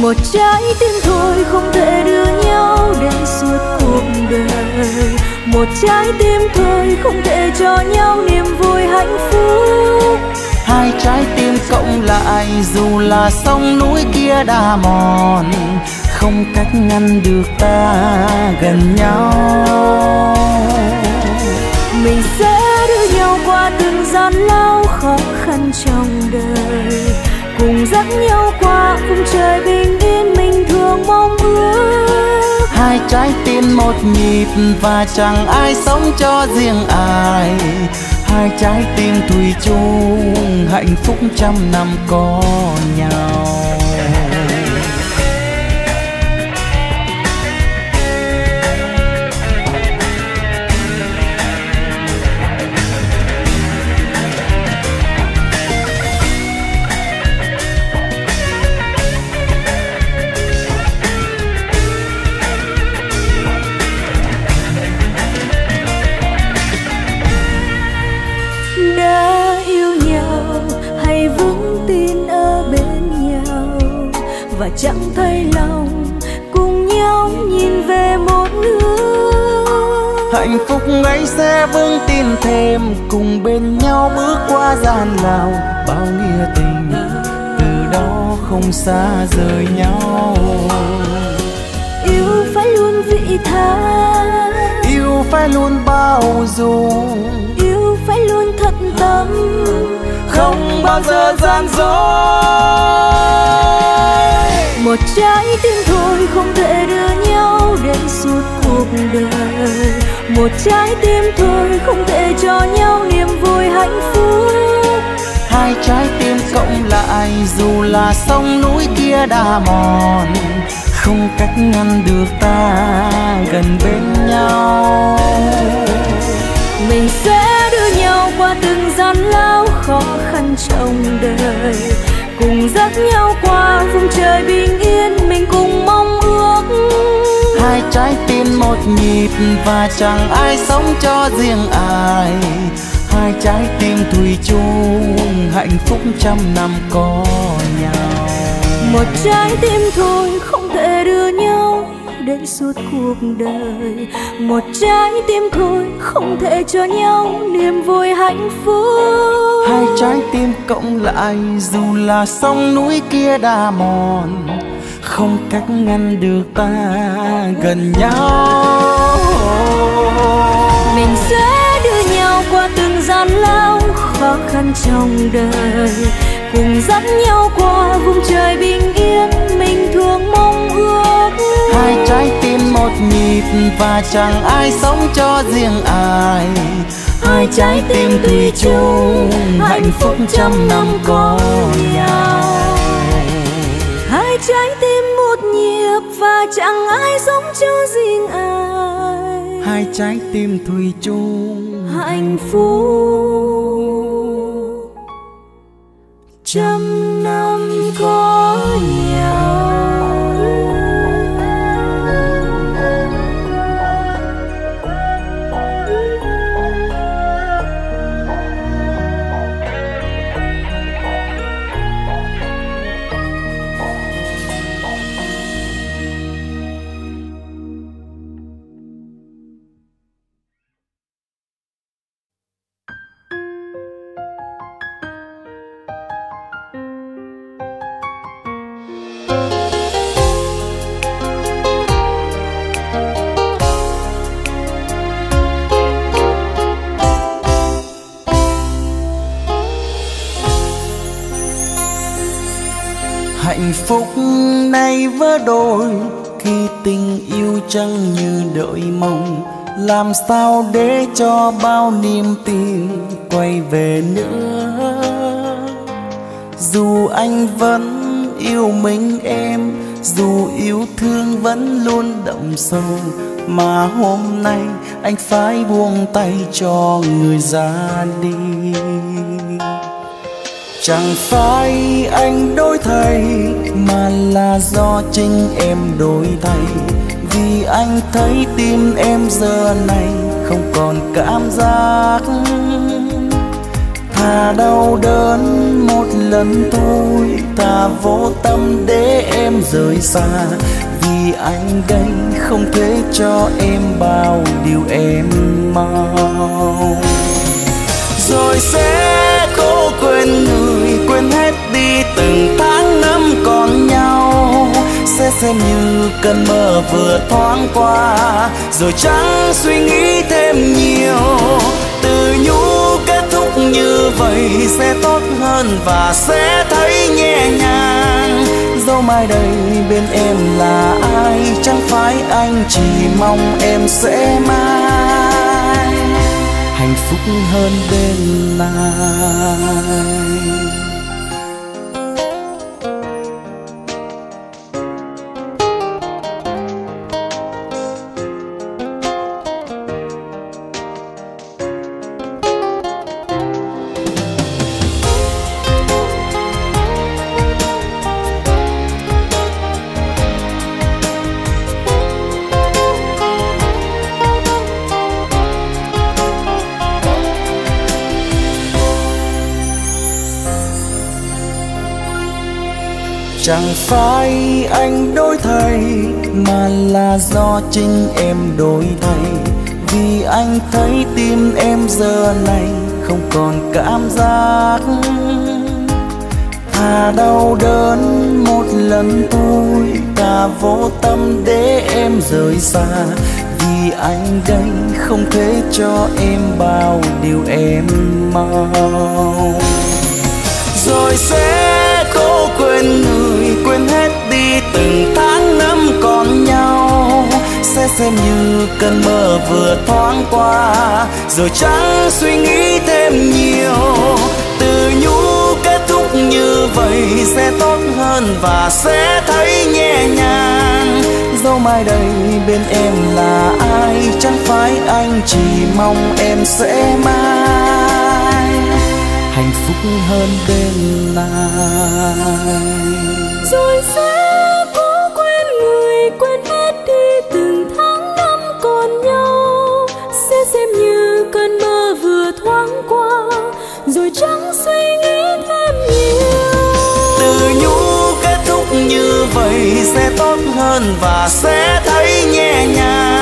Một trái tim thôi không thể đưa nhau đến suốt cuộc đời. Một trái tim thôi không thể cho nhau niềm vui hạnh phúc. Hai trái tim cộng lại dù là sông núi kia đa mòn không cách ngăn được ta gần nhau. Mình sẽ đưa nhau qua từng gian lao khó khăn trong đời. Cùng dắt nhau qua vùng trời bình yên mình thường mong hai trái tim một nhịp và chẳng ai sống cho riêng ai. Hai trái tim thủy chung, hạnh phúc trăm năm có nhau. Chẳng thấy lòng cùng nhau nhìn về một hướng hạnh phúc ấy sẽ vững tin thêm cùng bên nhau bước qua gian lao. Bao nghĩa tình từ đó không xa rời nhau. Yêu phải luôn vị tha. Yêu phải luôn bao dung yêu phải luôn thật tâm. Không bao giờ gian dối một trái tim thôi không thể đưa nhau đến suốt cuộc đời. Một trái tim thôi không thể cho nhau niềm vui hạnh phúc. Hai trái tim cộng lại dù là sông núi kia đã mòn không cách ngăn được ta gần bên nhau. Mình sẽ đưa nhau qua từng gian lao khó khăn trong đời cùng dắt nhau qua vùng trời bình yên mình cùng mong ước. Hai trái tim một nhịp và chẳng ai sống cho riêng ai. Hai trái tim thủy chung hạnh phúc trăm năm có nhau. Một trái tim thôi không thể đưa đến suốt cuộc đời. Một trái tim thôi không thể cho nhau niềm vui hạnh phúc. Hai trái tim cộng lại dù là sông núi kia đã mòn không cách ngăn được ta gần nhau. Mình sẽ đưa nhau qua từng gian lao khó khăn trong đời cùng dắt nhau qua vùng trời bình yên mình ước hai trái tim một nhịp và chẳng ai sống cho riêng ai. Hai trái tim tùy chung, hạnh phúc trăm năm có nhau. Hai trái tim một nhịp và chẳng ai sống cho riêng ai. Hai trái tim thủy chung, hạnh phúc trăm năm có phúc nay vỡ đôi, khi tình yêu chẳng như đợi mong, làm sao để cho bao niềm tin quay về nữa? Dù anh vẫn yêu mình em, dù yêu thương vẫn luôn đậm sâu, mà hôm nay anh phải buông tay cho người ra đi. Chẳng phải anh đổi thay mà là do chính em đổi thay. Vì anh thấy tim em giờ này Không còn cảm giác. Thà đau đớn một lần thôi, Thà vô tâm để em rời xa. Vì anh đây không thể cho em bao điều em mong. Rồi sẽ cố quên người, quên hết đi từng tháng năm còn nhau. Sẽ xem như cơn mơ vừa thoáng qua, rồi chẳng suy nghĩ thêm nhiều. Từ nhũ kết thúc như vậy sẽ tốt hơn và sẽ thấy nhẹ nhàng. Dẫu mai đây bên em là ai, chẳng phải anh chỉ mong em sẽ mãi hạnh phúc hơn bên này chẳng phải anh đổi thay, mà là do chính em đổi thay. Vì anh thấy tim em giờ này không còn cảm giác thà đau đớn. Một lần thôi, ta vô tâm để em rời xa. Vì anh đây không thể cho em bao điều em mong. Rồi sẽ quên người, quên hết đi từng tháng năm còn nhau. Sẽ xem như cơn mơ vừa thoáng qua, rồi chẳng suy nghĩ thêm nhiều. Từ nhũ kết thúc như vậy sẽ tốt hơn và sẽ thấy nhẹ nhàng. Dẫu mai đây bên em là ai, chẳng phải anh chỉ mong em sẽ mang hạnh phúc hơn bên này rồi sẽ cố quên người quên hết đi từng tháng năm còn nhau. Sẽ xem như cơn mơ vừa thoáng qua rồi chẳng suy nghĩ thêm nhiều. Từ nhũ kết thúc như vậy sẽ tốt hơn và sẽ thấy nhẹ nhàng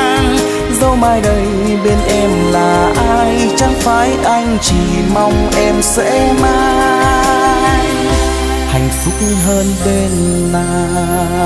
mai đây bên em là ai? Chẳng phải anh chỉ mong em sẽ mãi hạnh phúc hơn bên này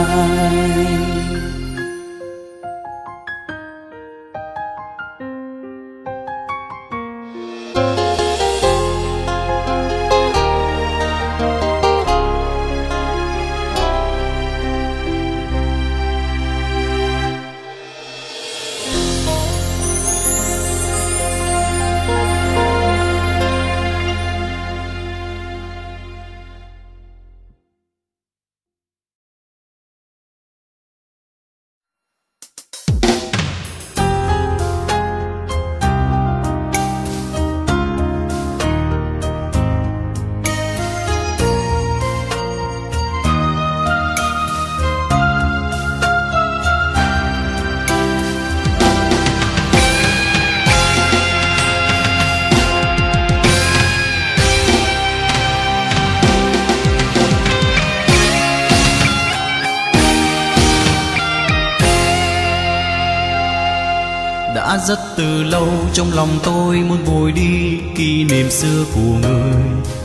đã rất từ lâu. Trong lòng tôi muốn vùi đi kỷ niệm xưa của người.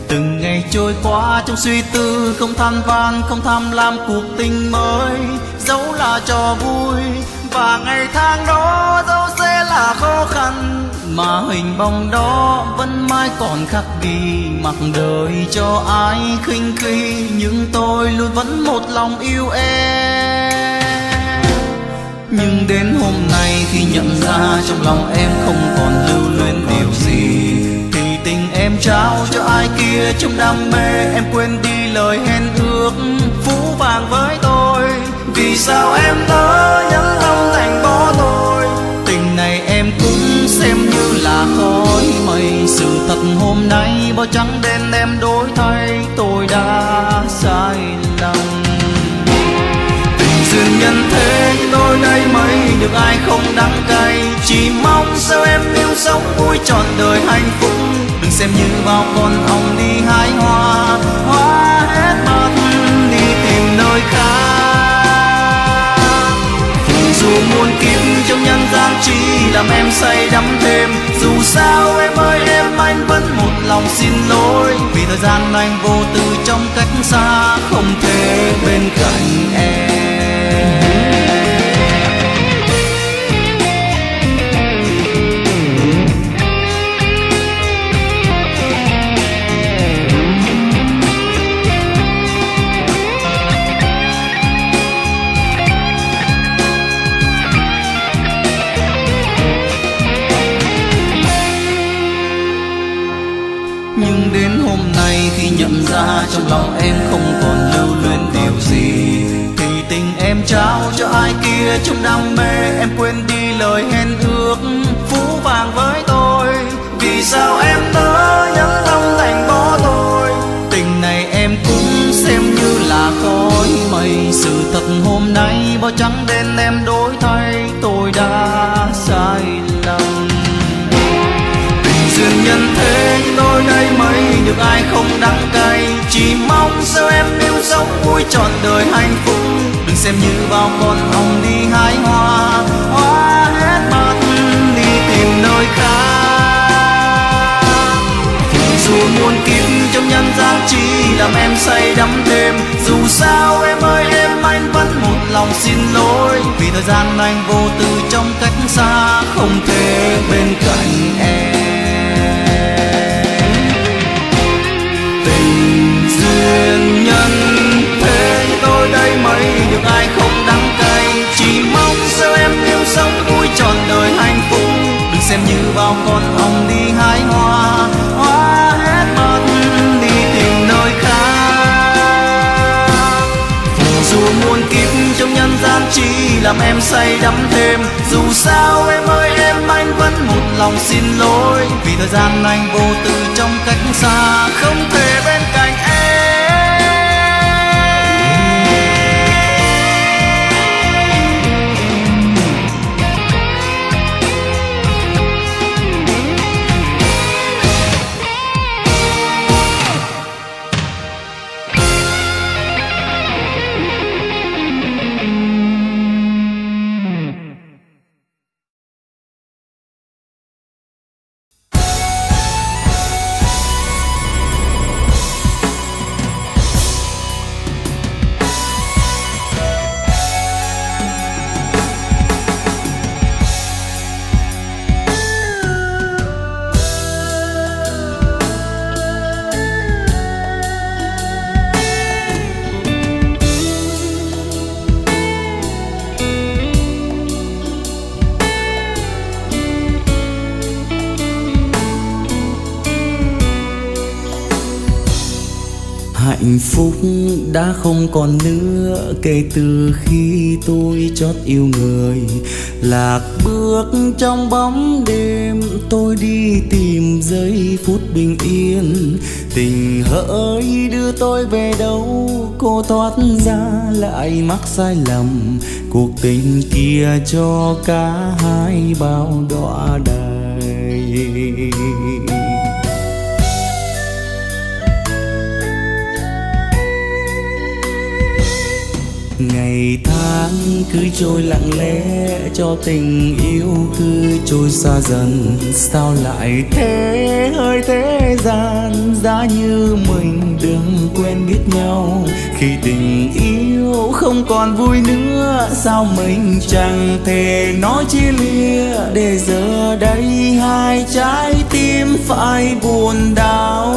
Từng ngày trôi qua trong suy tư, không than van, không tham lam cuộc tình mới. Dẫu là trò vui, và ngày tháng đó dẫu sẽ là khó khăn, mà hình bóng đó vẫn mãi còn khắc ghi. Mặc đời cho ai khinh khi, nhưng tôi luôn vẫn một lòng yêu em nhưng đến hôm nay khi nhận ra trong lòng em không còn lưu luyến điều gì, thì tình em trao cho ai kia trong đam mê, em quên đi lời hẹn ước phú vàng với tôi. Vì sao em đã nhẫn tâm thành bỏ tôi tình này em cũng xem như là khói mây. Sự thật hôm nay bao trắng đen em đổi thay, tôi đã sai lầm nhân thế, tôi đây mấy được ai không đắng cay. Chỉ mong sao em yêu sống vui trọn đời hạnh phúc. Đừng xem như bao con ong đi hái hoa. Hoa hết mất đi tìm nơi khác. Dù muôn kiếp trong nhân gian chỉ làm em say đắm thêm. Dù sao em ơi, em anh vẫn một lòng xin lỗi. Vì thời gian anh vô tư trong cách xa không thể bên cạnh em. Nhận ra trong lòng em không còn lưu luyến điều gì. Thì tình em trao cho ai kia trong đam mê, em quên đi lời hẹn ước phú vàng với tôi. Vì sao em đã nhẫn tâm thành bỏ tôi? Tình này em cũng xem như là khói mây. Sự thật hôm nay bao trắng đen em đổi thay, tôi đã được ai không đắng cay, chỉ mong sao em yêu sống vui trọn đời hạnh phúc. Đừng xem như bao con hồng đi hái hoa hoa hết mất đi tìm nơi khác. Dù muôn kiếp trong nhân gian chỉ làm em say đắm thêm dù sao em ơi, em anh vẫn một lòng xin lỗi. Vì thời gian anh vô tư trong cách xa không thể bên cạnh. Xem như bao con hồng đi hái hoa. Hoa hết mất đi tìm nơi khác. Dù muôn kiếp trong nhân gian chỉ làm em say đắm thêm. Dù sao em ơi, em anh vẫn một lòng xin lỗi. Vì thời gian anh vô tư trong cách xa không thể không còn nữa, kể từ khi tôi chót yêu người. Lạc bước trong bóng đêm, tôi đi tìm giây phút bình yên. Tình hỡi đưa tôi về đâu, cô thoát ra lại mắc sai lầm. Cuộc tình kia cho cả hai bao đọa đầy tháng cứ trôi lặng lẽ cho tình yêu cứ trôi xa dần. Sao lại thế? Hơi thế gian, giá như mình đừng quen biết nhau. Khi tình yêu không còn vui nữa, sao mình chẳng thể nói chia lìa? Để giờ đây hai trái tim phải buồn đau.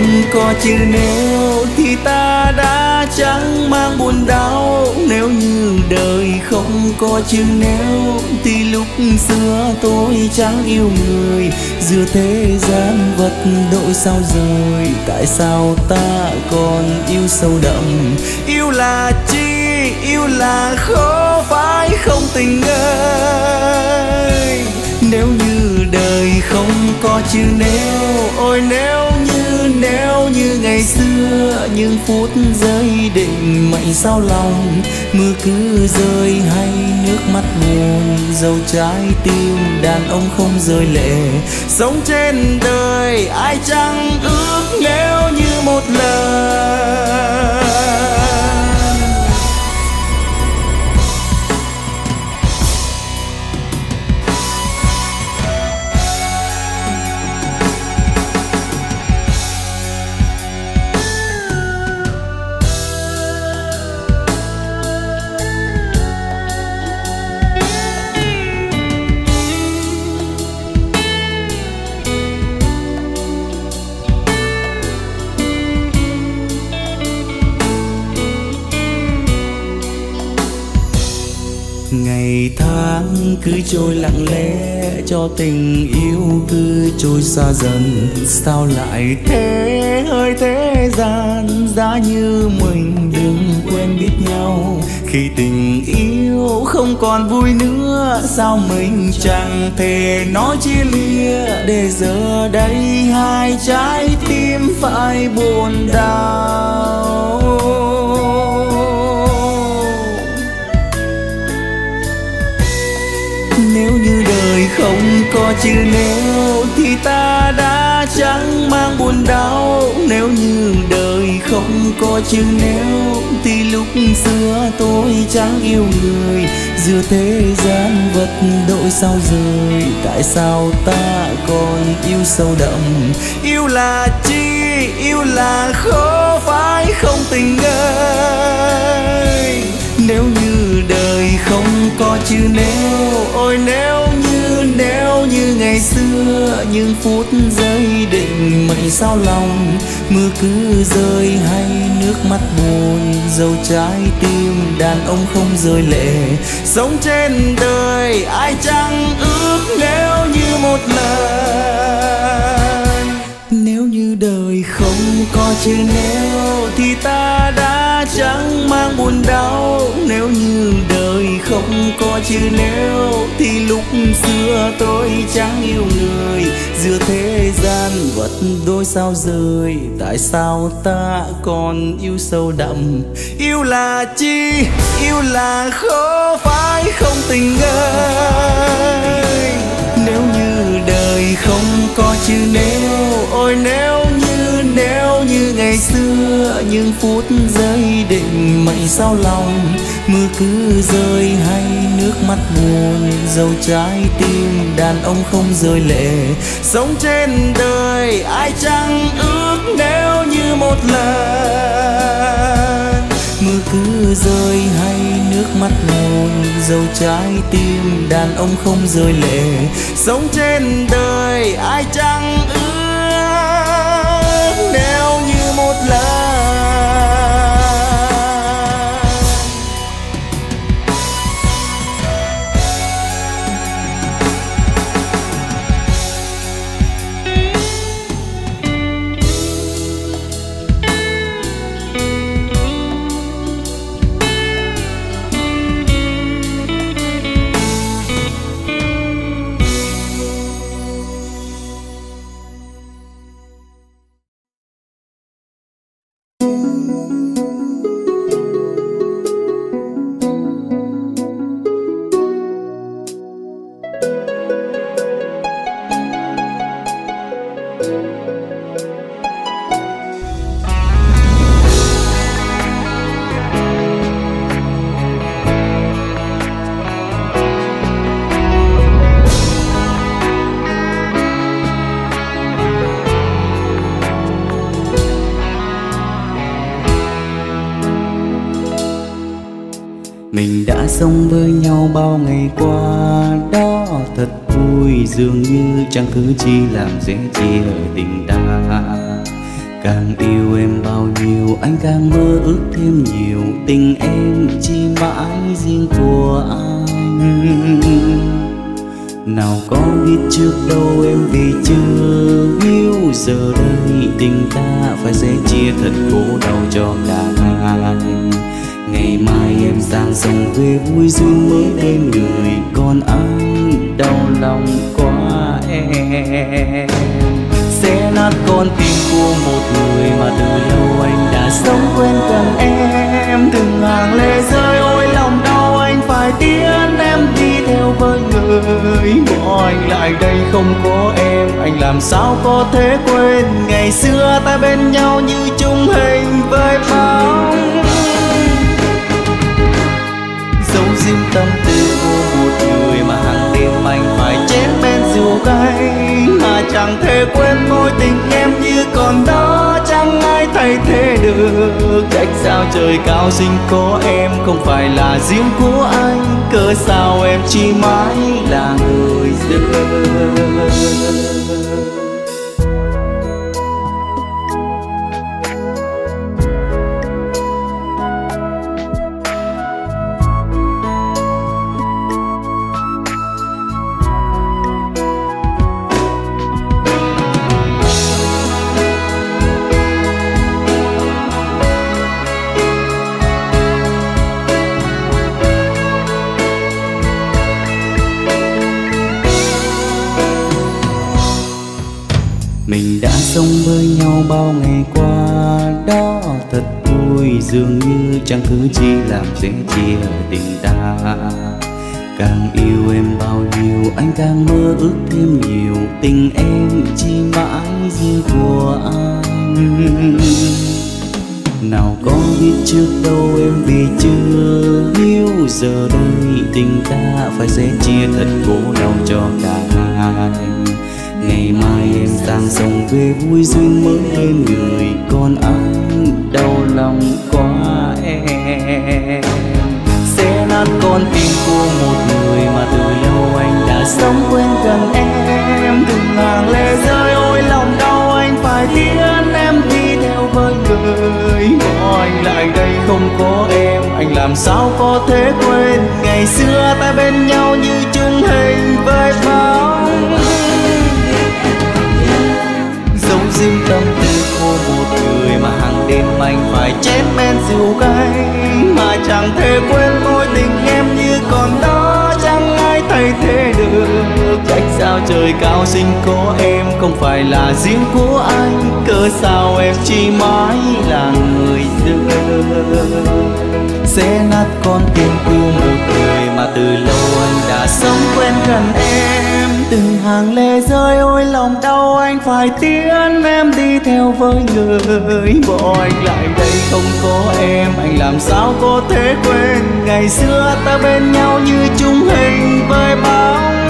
Không có chữ nếu thì ta đã chẳng mang buồn đau. Nếu như đời không có chữ nếu thì lúc xưa tôi chẳng yêu người. Giữa thế gian vật đổi sao rồi tại sao ta còn yêu sâu đậm? Yêu là chi, yêu là khó phải không tình ơi? Nếu như đời không có chữ nếu ôi, nếu như nếu như ngày xưa những phút giây định mệnh sao lòng, mưa cứ rơi hay nước mắt buồn, dầu trái tim đàn ông không rơi lệ. Sống trên đời ai chẳng ước nếu như một lần? Cứ trôi lặng lẽ cho tình yêu cứ trôi xa dần. Sao lại thế? Hơi thế gian, giá như mình đừng quên biết nhau. Khi tình yêu không còn vui nữa, sao mình chẳng thể nói chia lìa? Để giờ đây hai trái tim phải buồn đau chứ nếu thì ta đã chẳng mang buồn đau, nếu như đời không có chữ nếu thì lúc xưa tôi chẳng yêu người. Giữa thế gian vật đổi sao rời, tại sao ta còn yêu sâu đậm? Yêu là chi? Yêu là khó phải không tình ơi. Nếu như đời không có chữ nếu, ôi nếu như ngày xưa, những phút giây định mệnh sao lòng. Mưa cứ rơi hay nước mắt buồn dầu trái tim đàn ông không rơi lệ. Sống trên đời ai chẳng ước nếu như một lần có chữ nếu thì ta đã chẳng mang buồn đau. Nếu như đời không có chữ nếu thì lúc xưa tôi chẳng yêu người. Giữa thế gian vật đôi sao rời, tại sao ta còn yêu sâu đậm? Yêu là chi? Yêu là khó phải không tình ơi? Nếu như đời không có chữ nếu, ôi nếu như nếu như ngày xưa những phút giây định mệnh sao lòng, mưa cứ rơi hay nước mắt buồn dầu trái tim đàn ông không rơi lệ. Sống trên đời ai chẳng ước nếu như một lần. Mưa cứ rơi hay nước mắt buồn dầu trái tim đàn ông không rơi lệ. Sống trên đời ai chẳng ước cứ chi làm dễ chia tình ta. Càng yêu em bao nhiêu, anh càng mơ ước thêm nhiều. Tình em chi mãi riêng của anh. Nào có biết trước đâu em vì chưa yêu. Giờ đây tình ta phải sẽ chia thật khổ đau cho cả hai. Ngày mai em sang sông về vui duyên mới bên người. Còn anh đau lòng quá em Sẽ nát con tim của một người mà từ lâu anh đã sống quên cần em. Từng hàng lệ rơi, ôi lòng đau, anh phải tiến em đi theo với người Bỏ anh lại đây không có em, Anh làm sao có thể quên? Ngày xưa ta bên nhau như chung hình với bóng. Dấu riêng tâm tư của một người Mà hàng đêm anh phải cay Mà chẳng thể quên mối tình em như còn đó. Chẳng ai thay thế được Cách sao trời cao sinh có em. Không phải là riêng của anh, Cớ sao em chỉ mãi là người dưng Mình sống với nhau bao ngày qua. Đó thật vui, dường như chẳng cứ chi làm dễ chia tình ta. Càng yêu em bao nhiêu, anh càng mơ ước thêm nhiều. Tình em chi mãi riêng của anh. Nào có biết trước đâu em vì chưa yêu giờ đây tình ta phải sẽ chia thật cố đau cho cả hai ngày mai em sang sông về vui duyên mới lên người con anh đau lòng quá em. Sẽ nát con tim của một người mà từ lâu anh đã sống quên gần em. Từng hàng lệ rơi, ôi lòng đau anh phải tiến em đi theo với người. Có anh lại đây không có em, anh làm sao có thể quên? Ngày xưa ta bên nhau như chung hình với bao đêm anh phải chém men rượu cay. Mà chẳng thể quên mối tình em như còn đó, chẳng ai thay thế được. Trách sao trời cao sinh có em không phải là riêng của anh. Cớ sao em chỉ mãi là người dưng sẽ nát con tim của một người mà từ lâu anh đã sống quen gần em từng hàng lệ rơi, ôi lòng đau anh phải tiến em đi theo với người bỏ anh lại đây. Không có em, anh làm sao có thể quên? Ngày xưa ta bên nhau như chung hình với bóng.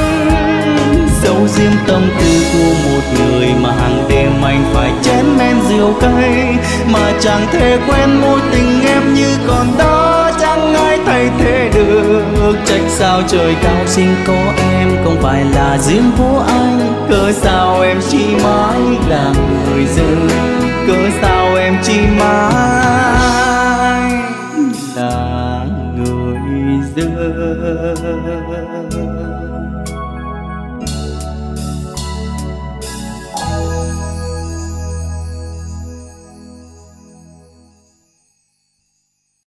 Dấu riêng tâm tư của một người mà hàng đêm anh phải chén men rượu cay. Mà chẳng thể quên mối tình em như còn đó không ai thay thế được. Trách sao trời cao sinh có em, không phải là riêng của anh. Cớ sao em chỉ mãi là người dưng cớ sao em chỉ mãi là người dưng